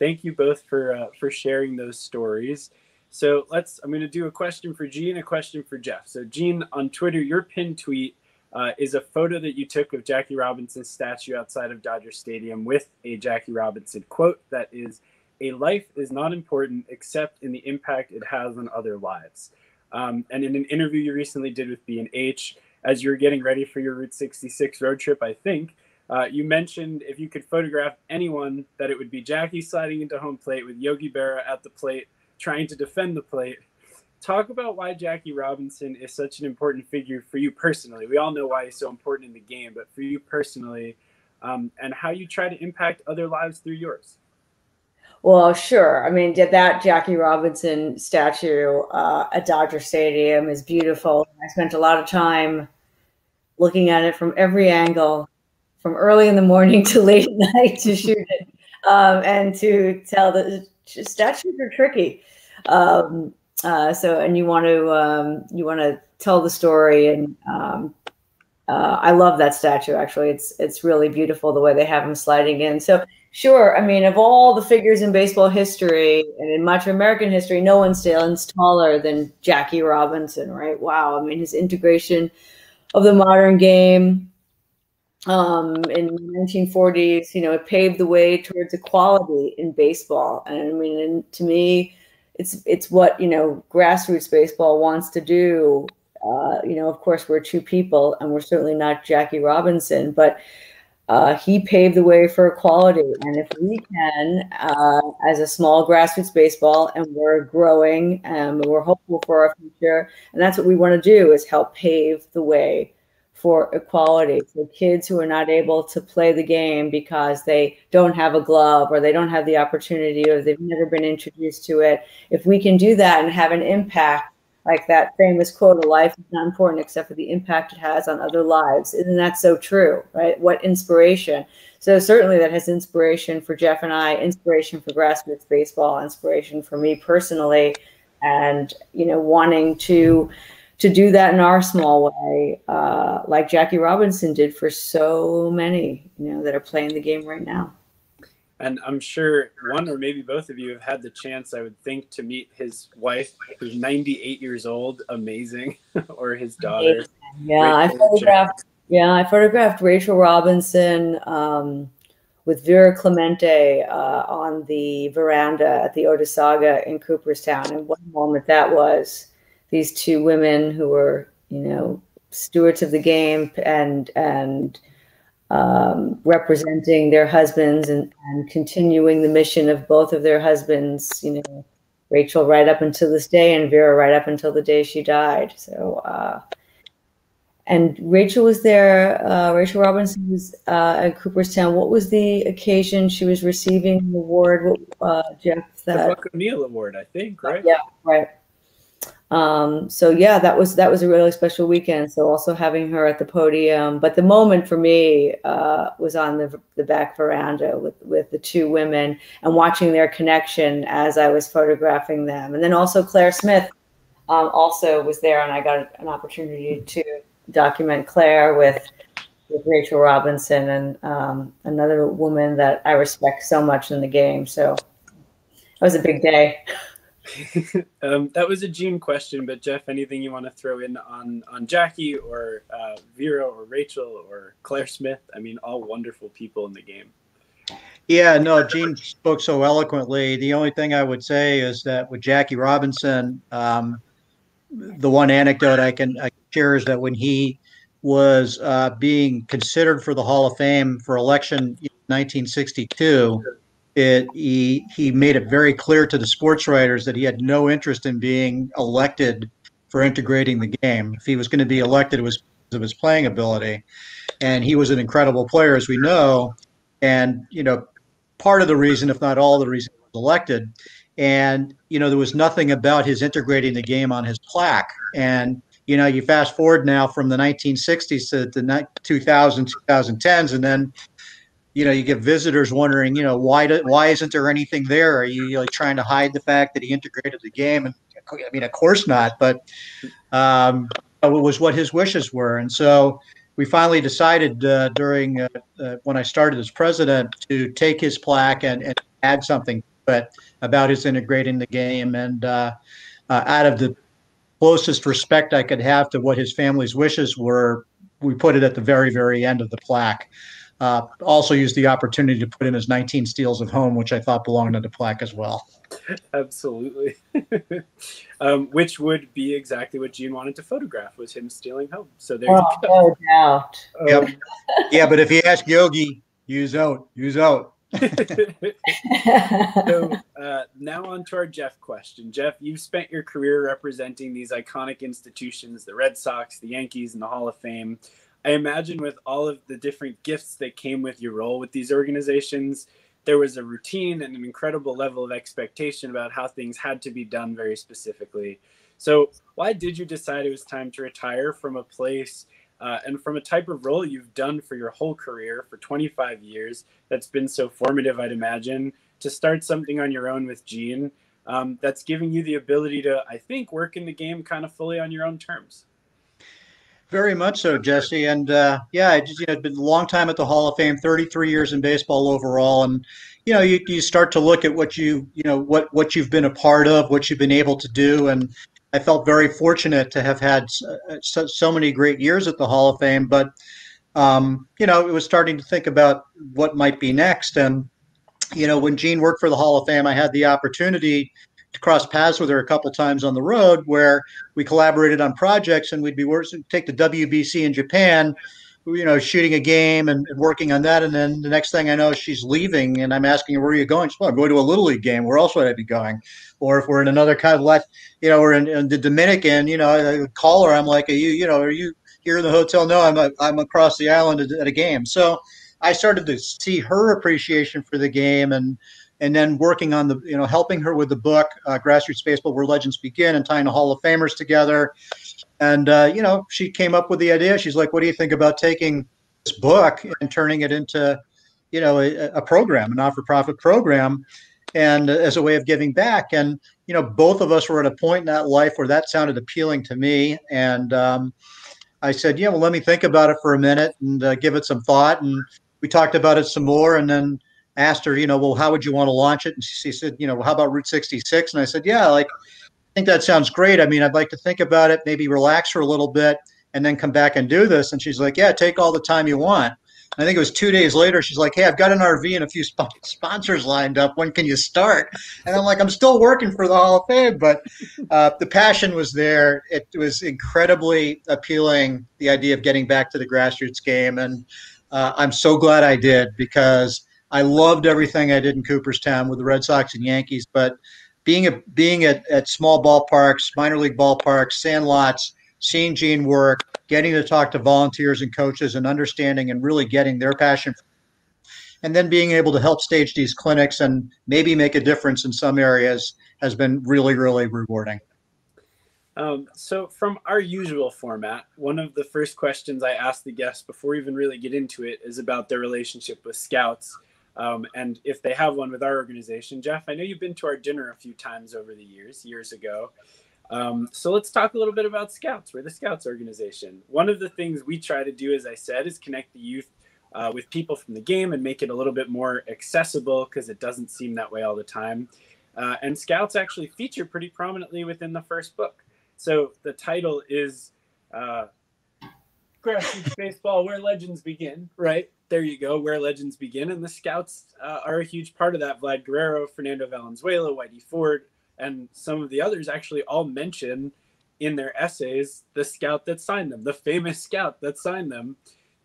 thank you both for uh, for sharing those stories. So let's, I'm going to do a question for Jean, a question for Jeff. So, Jean, on Twitter, your pinned tweet uh, is a photo that you took of Jackie Robinson's statue outside of Dodger Stadium with a Jackie Robinson quote that is a life is not important except in the impact it has on other lives. Um, and in an interview you recently did with B&H, as you were getting ready for your Route 66 road trip, I think, uh, you mentioned if you could photograph anyone, that it would be Jackie sliding into home plate with Yogi Berra at the plate, trying to defend the plate. Talk about why Jackie Robinson is such an important figure for you personally. We all know why he's so important in the game, but for you personally, um, and how you try to impact other lives through yours. Well, sure. I mean, that Jackie Robinson statue uh, at Dodger Stadium is beautiful. I spent a lot of time looking at it from every angle, from early in the morning to late at night to shoot it um, and to tell the statues are tricky. Um, uh, so, and you want to um, you want to tell the story, and um, uh, I love that statue. Actually, it's it's really beautiful the way they have them sliding in. So Sure. I mean, of all the figures in baseball history and in much of American history, no one stands taller than Jackie Robinson, right? Wow. I mean, his integration of the modern game um, in the 1940s, you know, it paved the way towards equality in baseball. And I mean, to me, it's it's what you know grassroots baseball wants to do. Uh, you know, of course, we're two people, and we're certainly not Jackie Robinson, but uh, he paved the way for equality. And if we can, uh, as a small grassroots baseball, and we're growing and we're hopeful for our future, and that's what we want to do is help pave the way for equality for kids who are not able to play the game because they don't have a glove or they don't have the opportunity or they've never been introduced to it. If we can do that and have an impact like that famous quote, a life is not important except for the impact it has on other lives. Isn't that so true, right? What inspiration. So certainly that has inspiration for Jeff and I, inspiration for grassroots baseball, inspiration for me personally, and, you know, wanting to, to do that in our small way, uh, like Jackie Robinson did for so many, you know, that are playing the game right now. And I'm sure one or maybe both of you have had the chance, I would think, to meet his wife, who's 98 years old, amazing, or his daughter. Yeah, I photographed. Yeah, I photographed Rachel Robinson um, with Vera Clemente uh, on the veranda at the Otesaga in Cooperstown, and what a moment that was! These two women who were, you know, stewards of the game and and um, representing their husbands and, and continuing the mission of both of their husbands, you know, Rachel right up until this day and Vera right up until the day she died. So, uh, and Rachel was there. Uh, Rachel Robinson was uh, at Cooperstown. What was the occasion she was receiving the award? What, uh, Jeff? That, the Buck O'Neil Award, I think, right? Yeah, right. Um, so yeah, that was that was a really special weekend. So also having her at the podium, but the moment for me uh, was on the the back veranda with with the two women and watching their connection as I was photographing them, and then also Claire Smith um, also was there, and I got an opportunity to document Claire with with Rachel Robinson and um, another woman that I respect so much in the game. So it was a big day. um, that was a Jean question, but Jeff, anything you want to throw in on on Jackie or uh, Vera or Rachel or Claire Smith? I mean, all wonderful people in the game. Yeah, no, Jean spoke so eloquently. The only thing I would say is that with Jackie Robinson, um, the one anecdote I can, I can share is that when he was uh, being considered for the Hall of Fame for election in 1962 it, he he made it very clear to the sports writers that he had no interest in being elected for integrating the game. If he was going to be elected, it was because of his playing ability, and he was an incredible player, as we know. And you know, part of the reason, if not all the reason, he was elected. And you know, there was nothing about his integrating the game on his plaque. And you know, you fast forward now from the 1960s to the 2000s, 2010s, and then you know, you get visitors wondering, you know, why do, why isn't there anything there? Are you like trying to hide the fact that he integrated the game? And I mean, of course not, but um, it was what his wishes were. And so we finally decided uh, during uh, uh, when I started as president to take his plaque and, and add something but about his integrating the game. And uh, uh, out of the closest respect I could have to what his family's wishes were, we put it at the very, very end of the plaque. Uh, also used the opportunity to put in his 19 steals of home, which I thought belonged to the plaque as well. Absolutely. um, which would be exactly what Jean wanted to photograph was him stealing home. So there oh, you go. No doubt. Um, yep. yeah, but if you ask Yogi, use out, use out. so uh, now on to our Jeff question. Jeff, you've spent your career representing these iconic institutions, the Red Sox, the Yankees, and the Hall of Fame. I imagine with all of the different gifts that came with your role with these organizations, there was a routine and an incredible level of expectation about how things had to be done very specifically. So, why did you decide it was time to retire from a place uh, and from a type of role you've done for your whole career for 25 years that's been so formative, I'd imagine, to start something on your own with Jean um, that's giving you the ability to, I think, work in the game kind of fully on your own terms? Very much so, Jesse. And uh, yeah, I you know, it's been a long time at the Hall of Fame, 33 years in baseball overall, and you know, you, you start to look at what you you know what what you've been a part of, what you've been able to do, and I felt very fortunate to have had so, so many great years at the Hall of Fame. But um, you know, it was starting to think about what might be next, and you know, when Jean worked for the Hall of Fame, I had the opportunity cross paths with her a couple times on the road where we collaborated on projects and we'd be working take the WBC in Japan you know shooting a game and, working on that. And then the next thing I know she's leaving and I'm asking her where are you going? She's well, I'm going to a little league game. Where else would I be going? Or if we're in another kind of left you know we're in, in, the Dominican you know I call her. I'm like are you you know are you here in the hotel? No I'm a, I'm across the island at a game. So I started to see her appreciation for the game and and then working on the, you know, helping her with the book, uh, Grassroots Baseball, Where Legends Begin, and tying the Hall of Famers together. And, uh, you know, she came up with the idea. She's like, what do you think about taking this book and turning it into, you know, a, a program, a not for profit program, and uh, as a way of giving back? And, you know, both of us were at a point in that life where that sounded appealing to me. And, um, I said, yeah, well, let me think about it for a minute and uh, give it some thought. And we talked about it some more. And then asked her, you know, well, how would you want to launch it? And she said, you know, well, how about Route 66? And I said, yeah, like, I think that sounds great. I mean, I'd like to think about it, maybe relax for a little bit, and then come back and do this. And she's like, yeah, take all the time you want. I think it was two days later. She's like, "Hey, I've got an RV and a few sp- sponsors lined up. When can you start?" And I'm like, "I'm still working for the Hall of Fame, but uh, the passion was there. It was incredibly appealing. The idea of getting back to the grassroots game, and uh, I'm so glad I did because I loved everything I did in Cooperstown with the Red Sox and Yankees, but being a, being at, at small ballparks, minor league ballparks, sandlots, seeing Jean work, getting to talk to volunteers and coaches, and understanding and really getting their passion, and then being able to help stage these clinics and maybe make a difference in some areas has been really really rewarding. Um, so, from our usual format, one of the first questions I ask the guests before we even really get into it is about their relationship with scouts. Um, and if they have one with our organization, Jeff, I know you've been to our dinner a few times over the years, years ago. Um, so let's talk a little bit about Scouts. We're the Scouts organization. One of the things we try to do, as I said, is connect the youth uh, with people from the game and make it a little bit more accessible because it doesn't seem that way all the time. Uh, and Scouts actually feature pretty prominently within the first book. So the title is uh, Grassroots Baseball Where Legends Begin, right? there you go, where legends begin. And the scouts uh, are a huge part of that. Vlad Guerrero, Fernando Valenzuela, Whitey Ford, and some of the others actually all mention in their essays the scout that signed them, the famous scout that signed them.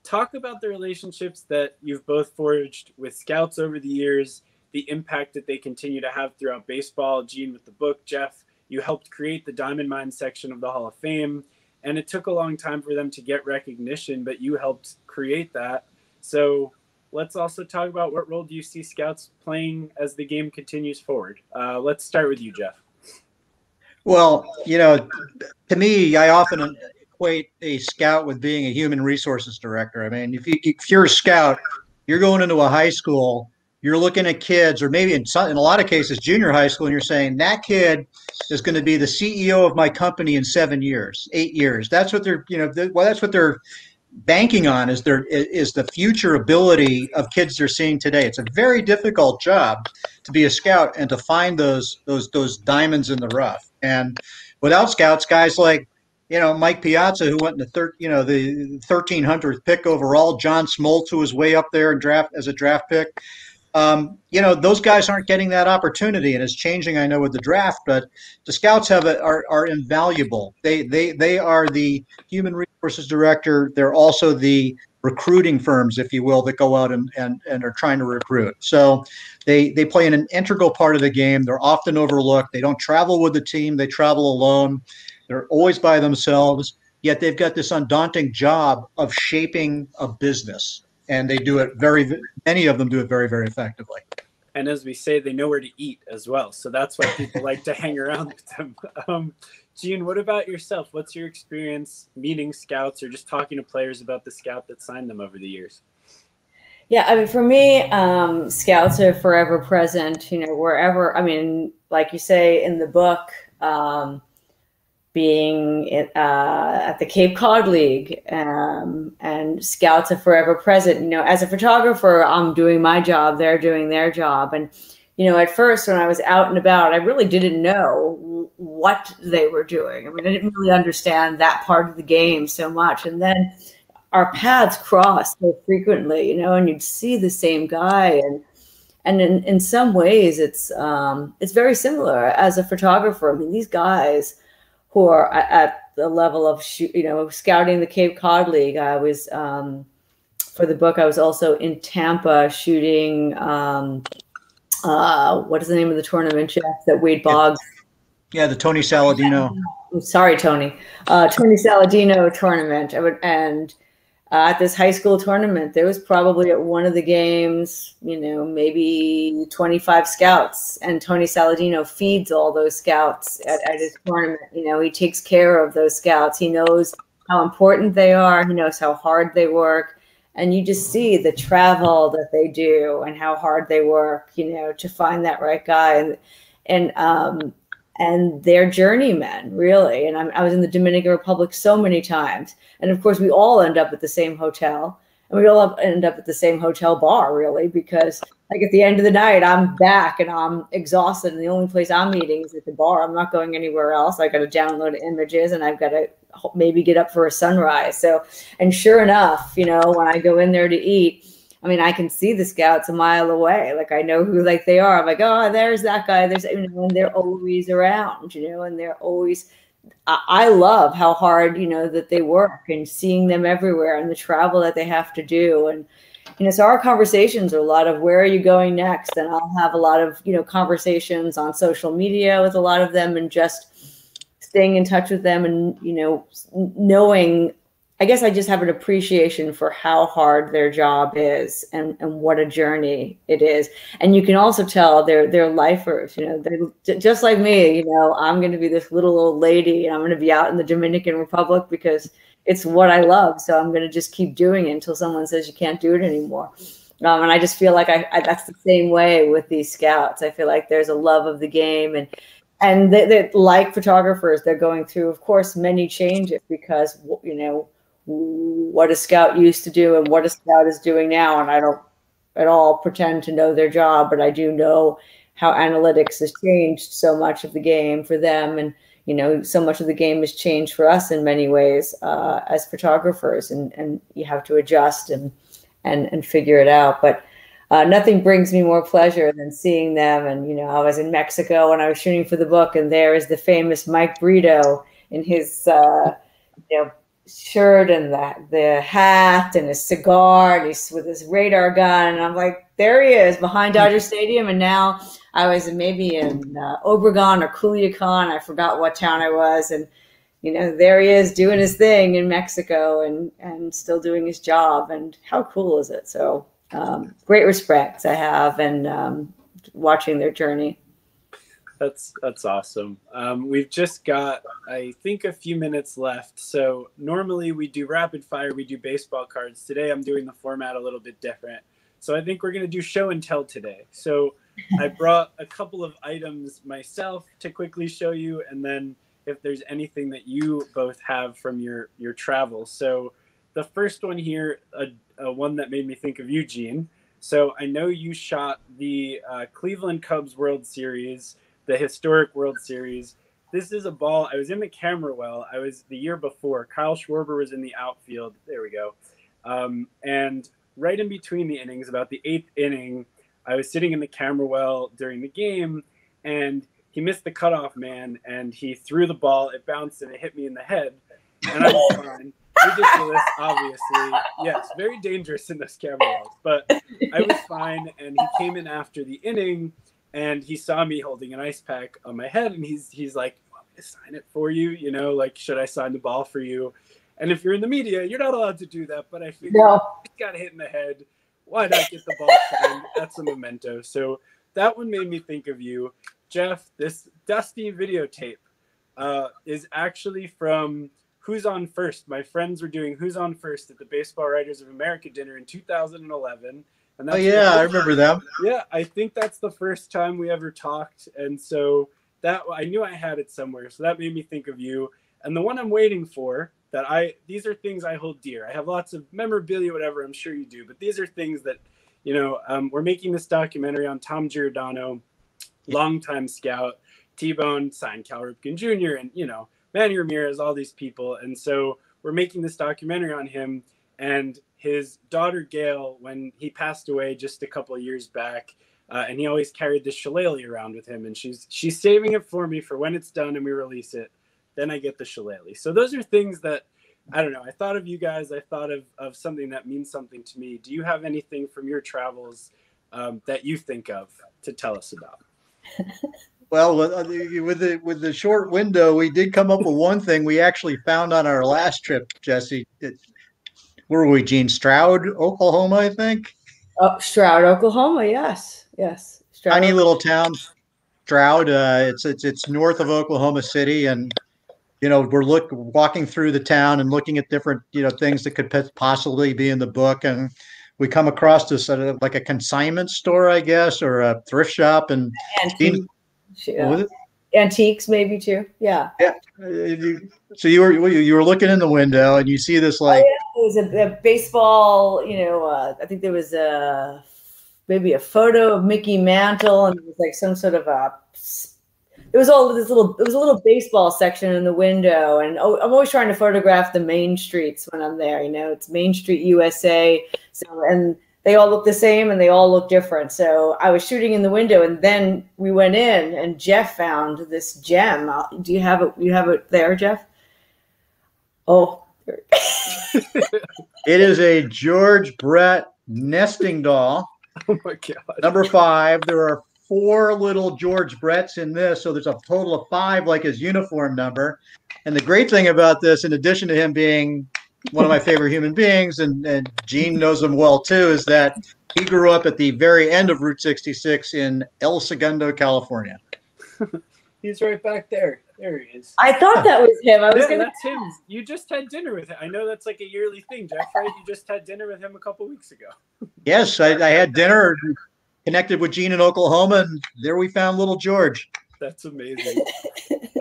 Talk about the relationships that you've both forged with scouts over the years, the impact that they continue to have throughout baseball. Jean with the book, Jeff, you helped create the Diamond Mine section of the Hall of Fame. And it took a long time for them to get recognition, but you helped create that so let's also talk about what role do you see scouts playing as the game continues forward. Uh, let's start with you, Jeff. Well, you know, to me, I often equate a scout with being a human resources director. I mean, if, you, if you're a scout, you're going into a high school, you're looking at kids, or maybe in, some, in a lot of cases, junior high school, and you're saying that kid is going to be the CEO of my company in seven years, eight years. That's what they're, you know, well, that's what they're banking on is there is the future ability of kids they're seeing today. It's a very difficult job to be a scout and to find those those those diamonds in the rough. And without scouts, guys like you know, Mike Piazza, who went in the you know, the 1300th pick overall, John Smoltz, who was way up there in draft as a draft pick. Um, you know, those guys aren't getting that opportunity, and it's changing. I know with the draft, but the scouts have a, are are invaluable. They they they are the human resources director. They're also the recruiting firms, if you will, that go out and, and, and are trying to recruit. So they they play an integral part of the game. They're often overlooked. They don't travel with the team. They travel alone. They're always by themselves, yet they've got this undaunting job of shaping a business. And they do it very, many of them do it very, very effectively. And as we say, they know where to eat as well. So that's why people like to hang around with them. Um, Jean, what about yourself? What's your experience meeting scouts or just talking to players about the scout that signed them over the years? Yeah, I mean, for me, um, scouts are forever present. You know, wherever. I mean, like you say in the book, um, being uh, at the Cape Cod League, um, and scouts are forever present. You know, as a photographer, I'm doing my job; they're doing their job, and you know, at first when I was out and about, I really didn't know what they were doing. I mean, I didn't really understand that part of the game so much, and then our paths crossed so frequently, you know, and you'd see the same guy and and in, in some ways it's um, it's very similar as a photographer. I mean, these guys who are at the level of you know scouting the Cape Cod League. I was um, for the book. I was also in Tampa shooting. Um, uh, what is the name of the tournament, Jeff? That Wade Boggs. Yeah, the Tony Saladino. Sorry, Tony. Uh, Tony Saladino tournament. I would, and uh, at this high school tournament, there was probably at one of the games, you know, maybe 25 scouts, and Tony Saladino feeds all those scouts at, at his tournament. You know, he takes care of those scouts. He knows how important they are. He knows how hard they work, and you just see the travel that they do and how hard they work. You know, to find that right guy and and um, and they're journeymen, really. And I'm, i was in the Dominican Republic so many times. And of course, we all end up at the same hotel. And we all end up at the same hotel bar, really, because like at the end of the night, I'm back and I'm exhausted. And the only place I'm eating is at the bar. I'm not going anywhere else. I got to download images and I've got to maybe get up for a sunrise. So, and sure enough, you know, when I go in there to eat, I mean, I can see the scouts a mile away. Like I know who like they are. I'm like, oh, there's that guy. There's you know, and they're always around, you know, and they're always. I, love how hard you know that they work and seeing them everywhere and the travel that they have to do and you know so our conversations are a lot of where are you going next and i'll have a lot of you know conversations on social media with a lot of them and just staying in touch with them and you know knowing I guess I just have an appreciation for how hard their job is and, and what a journey it is. And you can also tell they're they're lifers, you know, they're just like me, you know, I'm going to be this little old lady and I'm going to be out in the Dominican Republic because it's what I love. So I'm going to just keep doing it until someone says you can't do it anymore. Um, and I just feel like I, I, that's the same way with these scouts. I feel like there's a love of the game and and they, they, like photographers, they're going through, of course, many changes because you know what a scout used to do and what a scout is doing now. And I don't at all pretend to know their job, but I do know how analytics has changed so much of the game for them. And, you know, so much of the game has changed for us in many ways uh, as photographers. And, and you have to adjust and, and, and figure it out. But uh, nothing brings me more pleasure than seeing them. And, you know, I was in Mexico when I was shooting for the book, and there is the famous Mike Brito in his, uh, you know, shirt and the, the hat and his cigar and he's with his radar gun. And i'm like there he is behind dodger stadium. And now i was maybe in uh, obregon or culiacan i forgot what town i was. And you know there he is doing his thing in mexico and and still doing his job. And how cool is it? So um, great respect i have and um, watching their journey that's that's awesome. Um, we've just got, I think, a few minutes left. So normally we do rapid fire, we do baseball cards. Today I'm doing the format a little bit different. So I think we're gonna do show and tell today. So I brought a couple of items myself to quickly show you, and then if there's anything that you both have from your your travels. So the first one here, a, a one that made me think of Eugene. So I know you shot the uh, Cleveland Cubs World Series the historic World Series this is a ball. I was in the camera well. I was the year before. Kyle Schwarber was in the outfield. There we go. Um, and right in between the innings, about the eighth inning, I was sitting in the camera well during the game, and he missed the cutoff man, and he threw the ball. It bounced and it hit me in the head, and I was fine. Ridiculous, obviously. Yes, very dangerous in this camera wells, but I was fine. And he came in after the inning, and he saw me holding an ice pack on my head, and he's he's like, "Want me to sign it for you? You know, like should I sign the ball for you?" And if you're in the media, you're not allowed to do that. But I figured No. he got hit in the head. Why not get the ball signed? That's a memento. So that one made me think of you, Jeff. This dusty videotape uh, is actually from Who's on First. My friends were doing Who's on First at the Baseball Writers of America dinner in 2011. And Oh yeah, I remember that. yeah, I think that's the first time we ever talked, and so that I knew I had it somewhere, so that made me think of you. And the one I'm waiting for that I these are things I hold dear. I have lots of memorabilia, whatever. I'm sure you do, but these are things that you know. Um, we're making this documentary on Tom Giordano, longtime scout. T-Bone signed Cal Ripken Jr. and you know Manny Ramirez, all these people, and so we're making this documentary on him and his daughter Gail when he passed away just a couple years back. Uh, and he always carried this shillelagh around with him, and she's she's saving it for me for when it's done and we release it. Then I get the shillelagh. So those are things that I don't know. I thought of you guys. I thought of of something that means something to me. Do you have anything from your travels um, that you think of to tell us about? Well, with uh, the- with the short window, we did come up with one thing we actually found on our last trip, Jesse. It, were we, Jean Stroud, Oklahoma, I think. Oh, Stroud, Oklahoma. Yes, yes. Stroud. Tiny little town, Stroud. Uh, it's it's it's north of Oklahoma City, and you know we're look walking through the town and looking at different you know things that could possibly be in the book, and we come across this of like a consignment store, I guess, or a thrift shop, and Antiques, what yeah. Antiques, maybe too. Yeah. Uh, you- So you were you were looking in the window and you see this like It was a, a baseball, you know, uh, I think there was a maybe a photo of Mickey Mantle and it was like some sort of a it was all this little it was a little baseball section in the window and oh, I'm always trying to photograph the main streets when I'm there, you know, it's Main Street USA. So and they all look the same and they all look different. So I was shooting in the window and then we went in and Jeff found this gem. Uh, Do you have it you have it there, Jeff? Oh, it is a George Brett nesting doll, Oh my god! number five. There are four little George Bretts in this, so there's a total of five, like his uniform number. And the great thing about this, in addition to him being one of my favorite human beings, and, and Jean knows him well too, is that he grew up at the very end of Route 66 in El Segundo, California. He's right back there. There he is. I thought that was him. I was Yeah, gonna that's him. You just had dinner with him. I know that's like a yearly thing, Jeff. Right? You just had dinner with him a couple weeks ago. Yes, I, I had dinner, connected with Jean in Oklahoma, and there we found little George. That's amazing.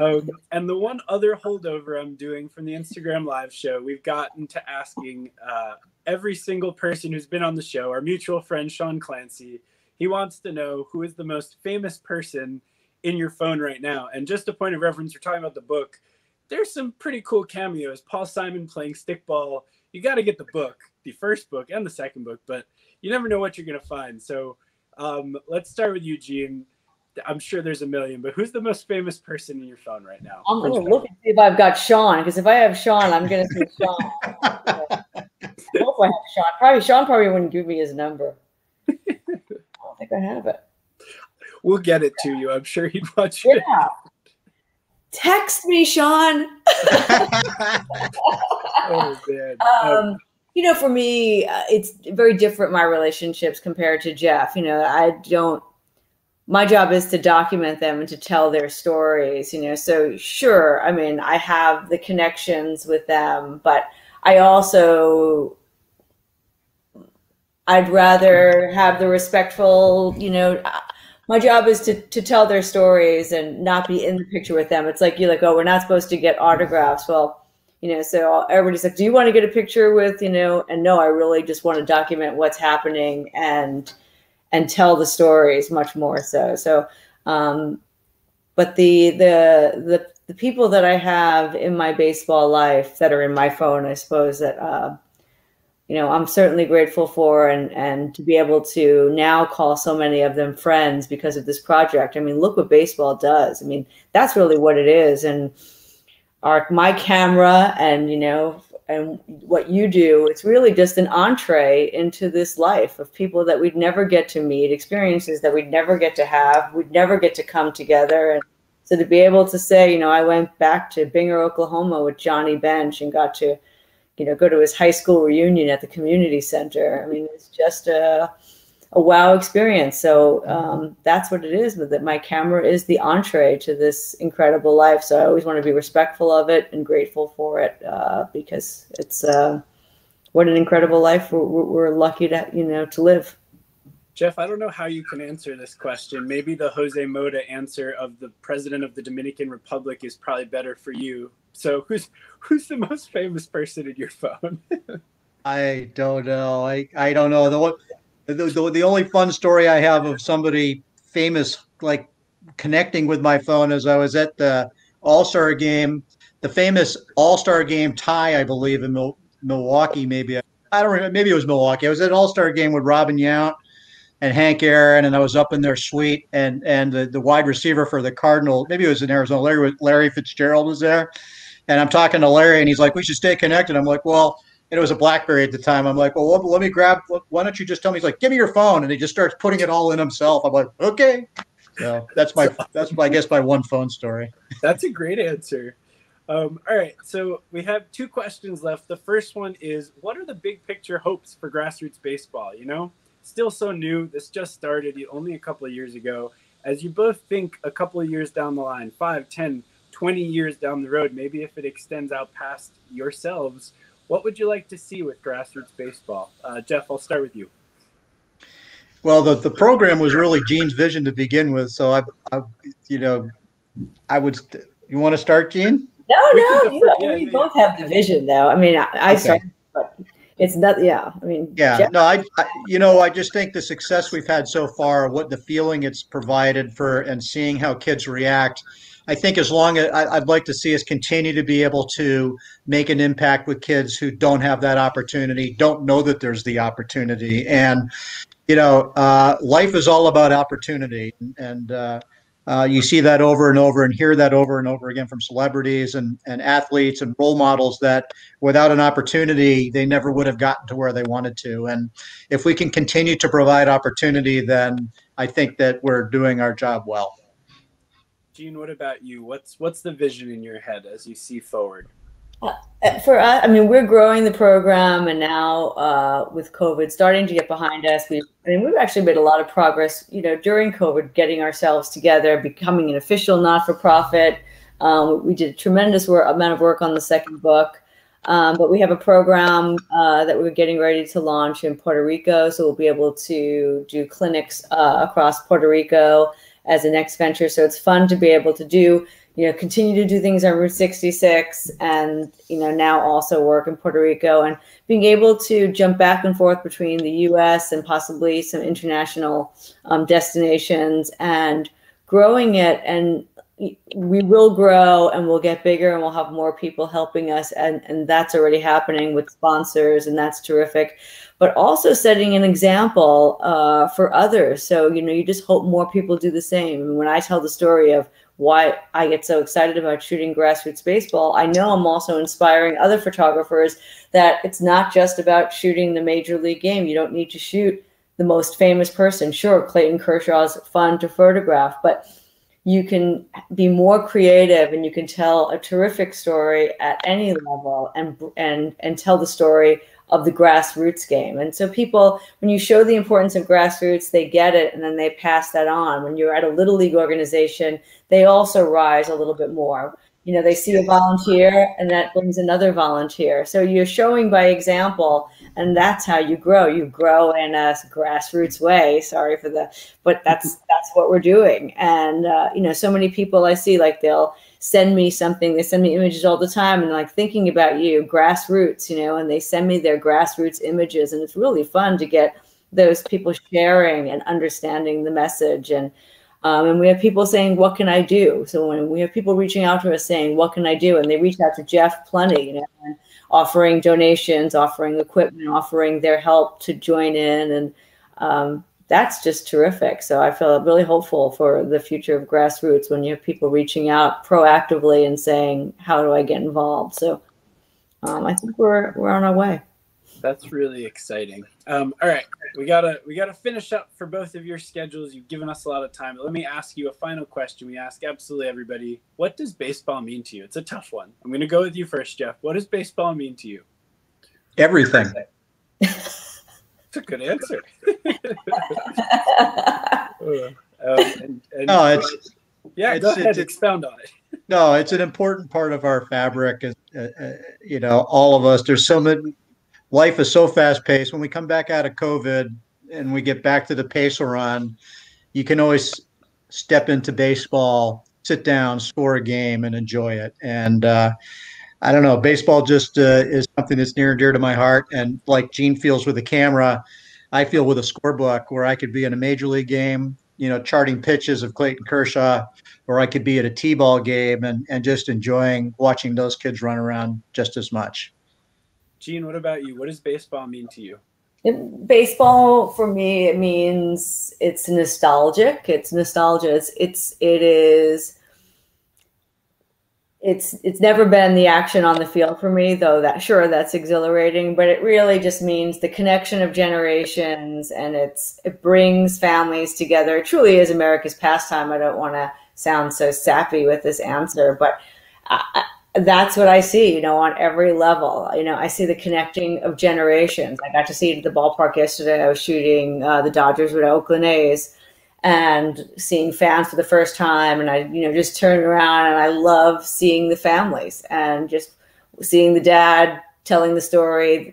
um, and the one other holdover I'm doing from the Instagram live show, we've gotten to asking uh, every single person who's been on the show, our mutual friend Sean Clancy, he wants to know who is the most famous person in your phone right now. And just a point of reference, we're talking about the book. There's some pretty cool cameos. Paul Simon playing stickball. You got to get the book, the first book and the second book, but you never know what you're going to find. So um, let's start with Eugene. I'm sure there's a million, but who's the most famous person in your phone right now? I'm gonna look and see if I've got Sean because if I have Sean, I'm gonna see Sean. I hope I have Sean. Probably Sean probably wouldn't give me his number. I don't think I have it. We'll get it to you. I'm sure he'd watch it. Yeah. Text me, Sean. Oh man. um, you know, for me, uh, it's very different. My relationships compared to Jeff. You know, I don't. My job is to document them and to tell their stories. You know, so sure. I mean, I have the connections with them, but I also. I'd rather have the respectful, you know. My job is to to tell their stories and not be in the picture with them. It's like you're like, oh, we're not supposed to get autographs. Well, you know so everybody's like do you want to get a picture with you know and no i really just want to document what's happening and and tell the stories much more so so um but the the the the people that I have in my baseball life that are in my phone, I suppose that uh, you know I'm certainly grateful for, and and to be able to now call so many of them friends because of this project. I mean, look what baseball does. I mean, that's really what it is, and our my camera and you know and what you do it's really just an entree into this life of people that we'd never get to meet experiences that we'd never get to have we'd never get to come together and so to be able to say you know i went back to binger oklahoma with johnny bench and got to you know go to his high school reunion at the community center i mean it's just a a wow experience. So um, that's what it is. But that my camera is the entree to this incredible life. So I always want to be respectful of it and grateful for it uh, because it's uh, what an incredible life we're, we're, lucky to you know to live. Jeff, I don't know how you can answer this question. Maybe the Jose Mota answer of the president of the Dominican Republic is probably better for you. So who's who's the most famous person in your phone? I don't know. I, I don't know. The the, the, only fun story I have of somebody famous like connecting with my phone is I was at the All Star game, the famous All Star game tie, I believe, in Mil- Milwaukee. Maybe I don't remember. Maybe it was Milwaukee. I was at All Star game with Robin Yount and Hank Aaron, and I was up in their suite, and and the, the wide receiver for the Cardinal, maybe it was in Arizona. Larry Larry Fitzgerald was there, and I'm talking to Larry, and he's like, "We should stay connected." I'm like, "Well." and it was a BlackBerry at the time. I'm like, well, let, let me grab. Why don't you just tell me? He's like, give me your phone, and he just starts putting it all in himself. I'm like, okay. So that's my that's my I guess my one phone story. That's a great answer. Um, all right, so we have two questions left. The first one is, what are the big picture hopes for grassroots baseball? You know, still so new. This just started only a couple of years ago. As you both think a couple of years down the line, five, ten, twenty years down the road, maybe if it extends out past yourselves, what would you like to see with grassroots baseball? Uh, Jeff, I'll start with you. Well, the, the program was really Jean's vision to begin with. So I, I you know, I would. You want to start, Jean? No, no, you, yeah, we yeah, both have the vision, though. I mean, I, I okay. started, but it's not. Yeah, I mean, yeah, Jeff- no, I, I, you know, I just think the success we've had so far, what the feeling it's provided for, and seeing how kids react I think as long as I, would like to see us continue to be able to make an impact with kids who don't have that opportunity, don't know that there's the opportunity, and you know, uh, life is all about opportunity, and uh, uh, you see that over and over, and hear that over and over again from celebrities and and athletes and role models that without an opportunity, they never would have gotten to where they wanted to. And if we can continue to provide opportunity, then I think that we're doing our job well. Jean, what about you? What's what's the vision in your head as you see forward? Uh, for us, I mean, we're growing the program, and now uh, with COVID starting to get behind us, we I mean, we've actually made a lot of progress. You know, during COVID, getting ourselves together, becoming an official not-for-profit. Um, we did a tremendous work, amount of work on the second book. Um, but we have a program uh, that we're getting ready to launch in Puerto Rico. So we'll be able to do clinics uh, across Puerto Rico as a next venture. So it's fun to be able to do, you know, continue to do things on Route 66 and, you know, now also work in Puerto Rico and being able to jump back and forth between the US and possibly some international um, destinations and growing it. And we will grow and we'll get bigger and we'll have more people helping us and, and that's already happening with sponsors and that's terrific. But also setting an example uh, for others. So you know you just hope more people do the same. When i tell the story of why i get so excited about shooting grassroots baseball i know i'm also inspiring other photographers that it's not just about shooting the major league game you don't need to shoot the most famous person sure clayton kershaw's fun to photograph but you can be more creative and you can tell a terrific story at any level and and and tell the story of the grassroots game. And so people when you show the importance of grassroots, they get it and then they pass that on. When you're at a little league organization, they also rise a little bit more. You know, they see a volunteer and that brings another volunteer. So you're showing by example and that's how you grow you grow in a grassroots way sorry for the but that's that's what we're doing and uh, you know so many people i see like they'll send me something they send me images all the time and like thinking about you grassroots you know and they send me their grassroots images and it's really fun to get those people sharing and understanding the message and Um, and we have people saying, "What can I do?" So when we have people reaching out to us saying, "What can I do?" and they reach out to Jeff plenty, you know, and offering donations, offering equipment, offering their help to join in, and um, that's just terrific. So I feel really hopeful for the future of grassroots when you have people reaching out proactively and saying, "How do I get involved?" So um, I think we're we're on our way. That's really exciting. Um, all right, we gotta we gotta finish up for both of your schedules. You've given us a lot of time. Let me ask you a final question. We ask absolutely everybody: What does baseball mean to you? It's a tough one. I'm going to go with you first, Jeff. What does baseball mean to you? Everything. That's a good answer. um, and, and, no, it's yeah. It's, go ahead, it's, expound on it. No, it's an important part of our fabric. Uh, uh, you know, all of us. There's so many. Life is so fast paced. When we come back out of COVID and we get back to the pace we're on, you can always step into baseball, sit down, score a game, and enjoy it. And uh, I don't know, baseball just uh, is something that's near and dear to my heart. And like Jean feels with the camera, I feel with a scorebook where I could be in a major league game, you know, charting pitches of Clayton Kershaw, or I could be at a T-ball game and, and just enjoying watching those kids run around just as much. Jean, what about you? What does baseball mean to you? baseball for me it means it's nostalgic it's nostalgia it's it's it is it's it's never been the action on the field for me though that sure that's exhilarating but it really just means the connection of generations and it's it brings families together it truly is america's pastime i don't want to sound so sappy with this answer but I, that's what I see, you know, on every level. You know, I see the connecting of generations. I got to see the ballpark yesterday. I was shooting uh, the Dodgers with Oakland A's and seeing fans for the first time. And I, you know, just turned around and I love seeing the families and just seeing the dad telling the story,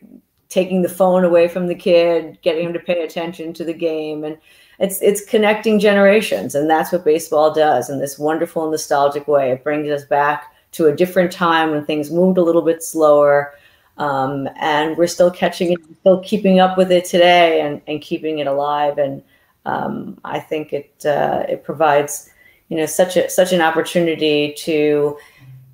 taking the phone away from the kid, getting him to pay attention to the game. And it's, it's connecting generations. And that's what baseball does in this wonderful, nostalgic way. It brings us back to a different time when things moved a little bit slower. Um, and we're still catching it, still keeping up with it today and, and keeping it alive. And um, I think it uh, it provides you know such a such an opportunity to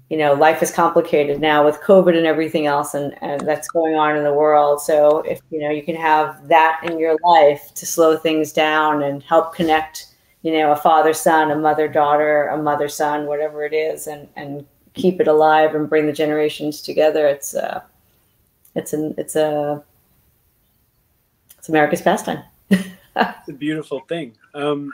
you know life is complicated now with COVID and everything else and, and that's going on in the world. So if you know you can have that in your life to slow things down and help connect you know a father son, a mother daughter, a mother son, whatever it is, and and keep it alive and bring the generations together. It's uh, it's an it's a it's America's pastime. it's a beautiful thing. Um,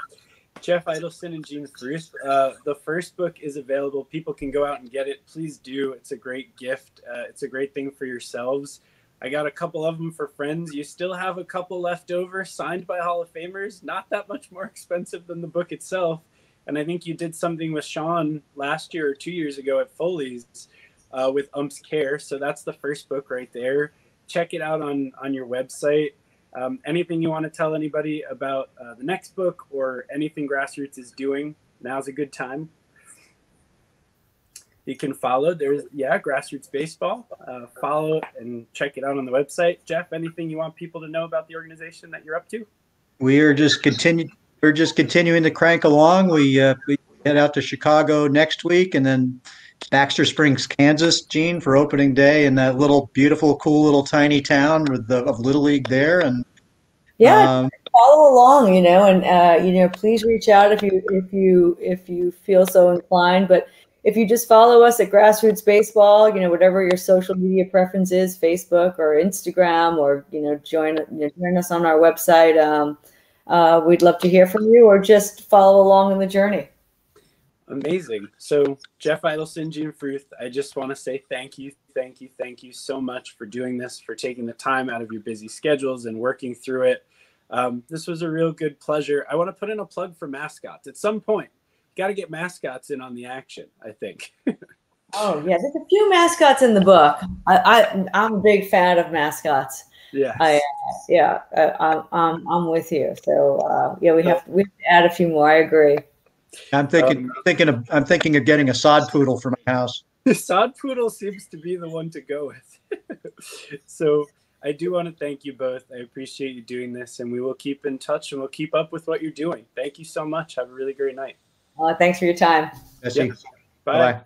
Jeff Idelson and Jean Fruth. Uh, the first book is available. People can go out and get it. Please do. It's a great gift. Uh, it's a great thing for yourselves. I got a couple of them for friends. You still have a couple left over, signed by Hall of Famers. Not that much more expensive than the book itself. And I think you did something with Sean last year or two years ago at Foley's uh, with Umps Care. So that's the first book right there. Check it out on on your website. Um, anything you want to tell anybody about uh, the next book or anything Grassroots is doing, now's a good time. You can follow. There's yeah, Grassroots Baseball. Uh, follow and check it out on the website. Jeff, anything you want people to know about the organization that you're up to? We are just continue we're just continuing to crank along. We uh, we head out to Chicago next week, and then Baxter Springs, Kansas, Jean, for opening day in that little beautiful, cool little tiny town with the of Little League there. And yeah, um, follow along, you know, and uh, you know, please reach out if you if you if you feel so inclined. But if you just follow us at Grassroots Baseball, you know, whatever your social media preference is, Facebook or Instagram, or you know, join you know, join us on our website. Um, uh, we'd love to hear from you or just follow along in the journey. Amazing. So, Jeff Idelson, Jean Fruth, I just want to say thank you, thank you, thank you so much for doing this, for taking the time out of your busy schedules and working through it. Um, this was a real good pleasure. I want to put in a plug for mascots at some point. Got to get mascots in on the action, I think. oh, yeah. There's a few mascots in the book. I, I, I'm a big fan of mascots. Yeah. I, yeah, I, I'm, I'm with you. So uh, yeah, we have, to, we have to add a few more. I agree. I'm thinking, um, thinking of, I'm thinking of getting a sod poodle for my house. The sod poodle seems to be the one to go with. so I do want to thank you both. I appreciate you doing this, and we will keep in touch and we'll keep up with what you're doing. Thank you so much. Have a really great night. Uh, thanks for your time. Jesse. Bye. Bye.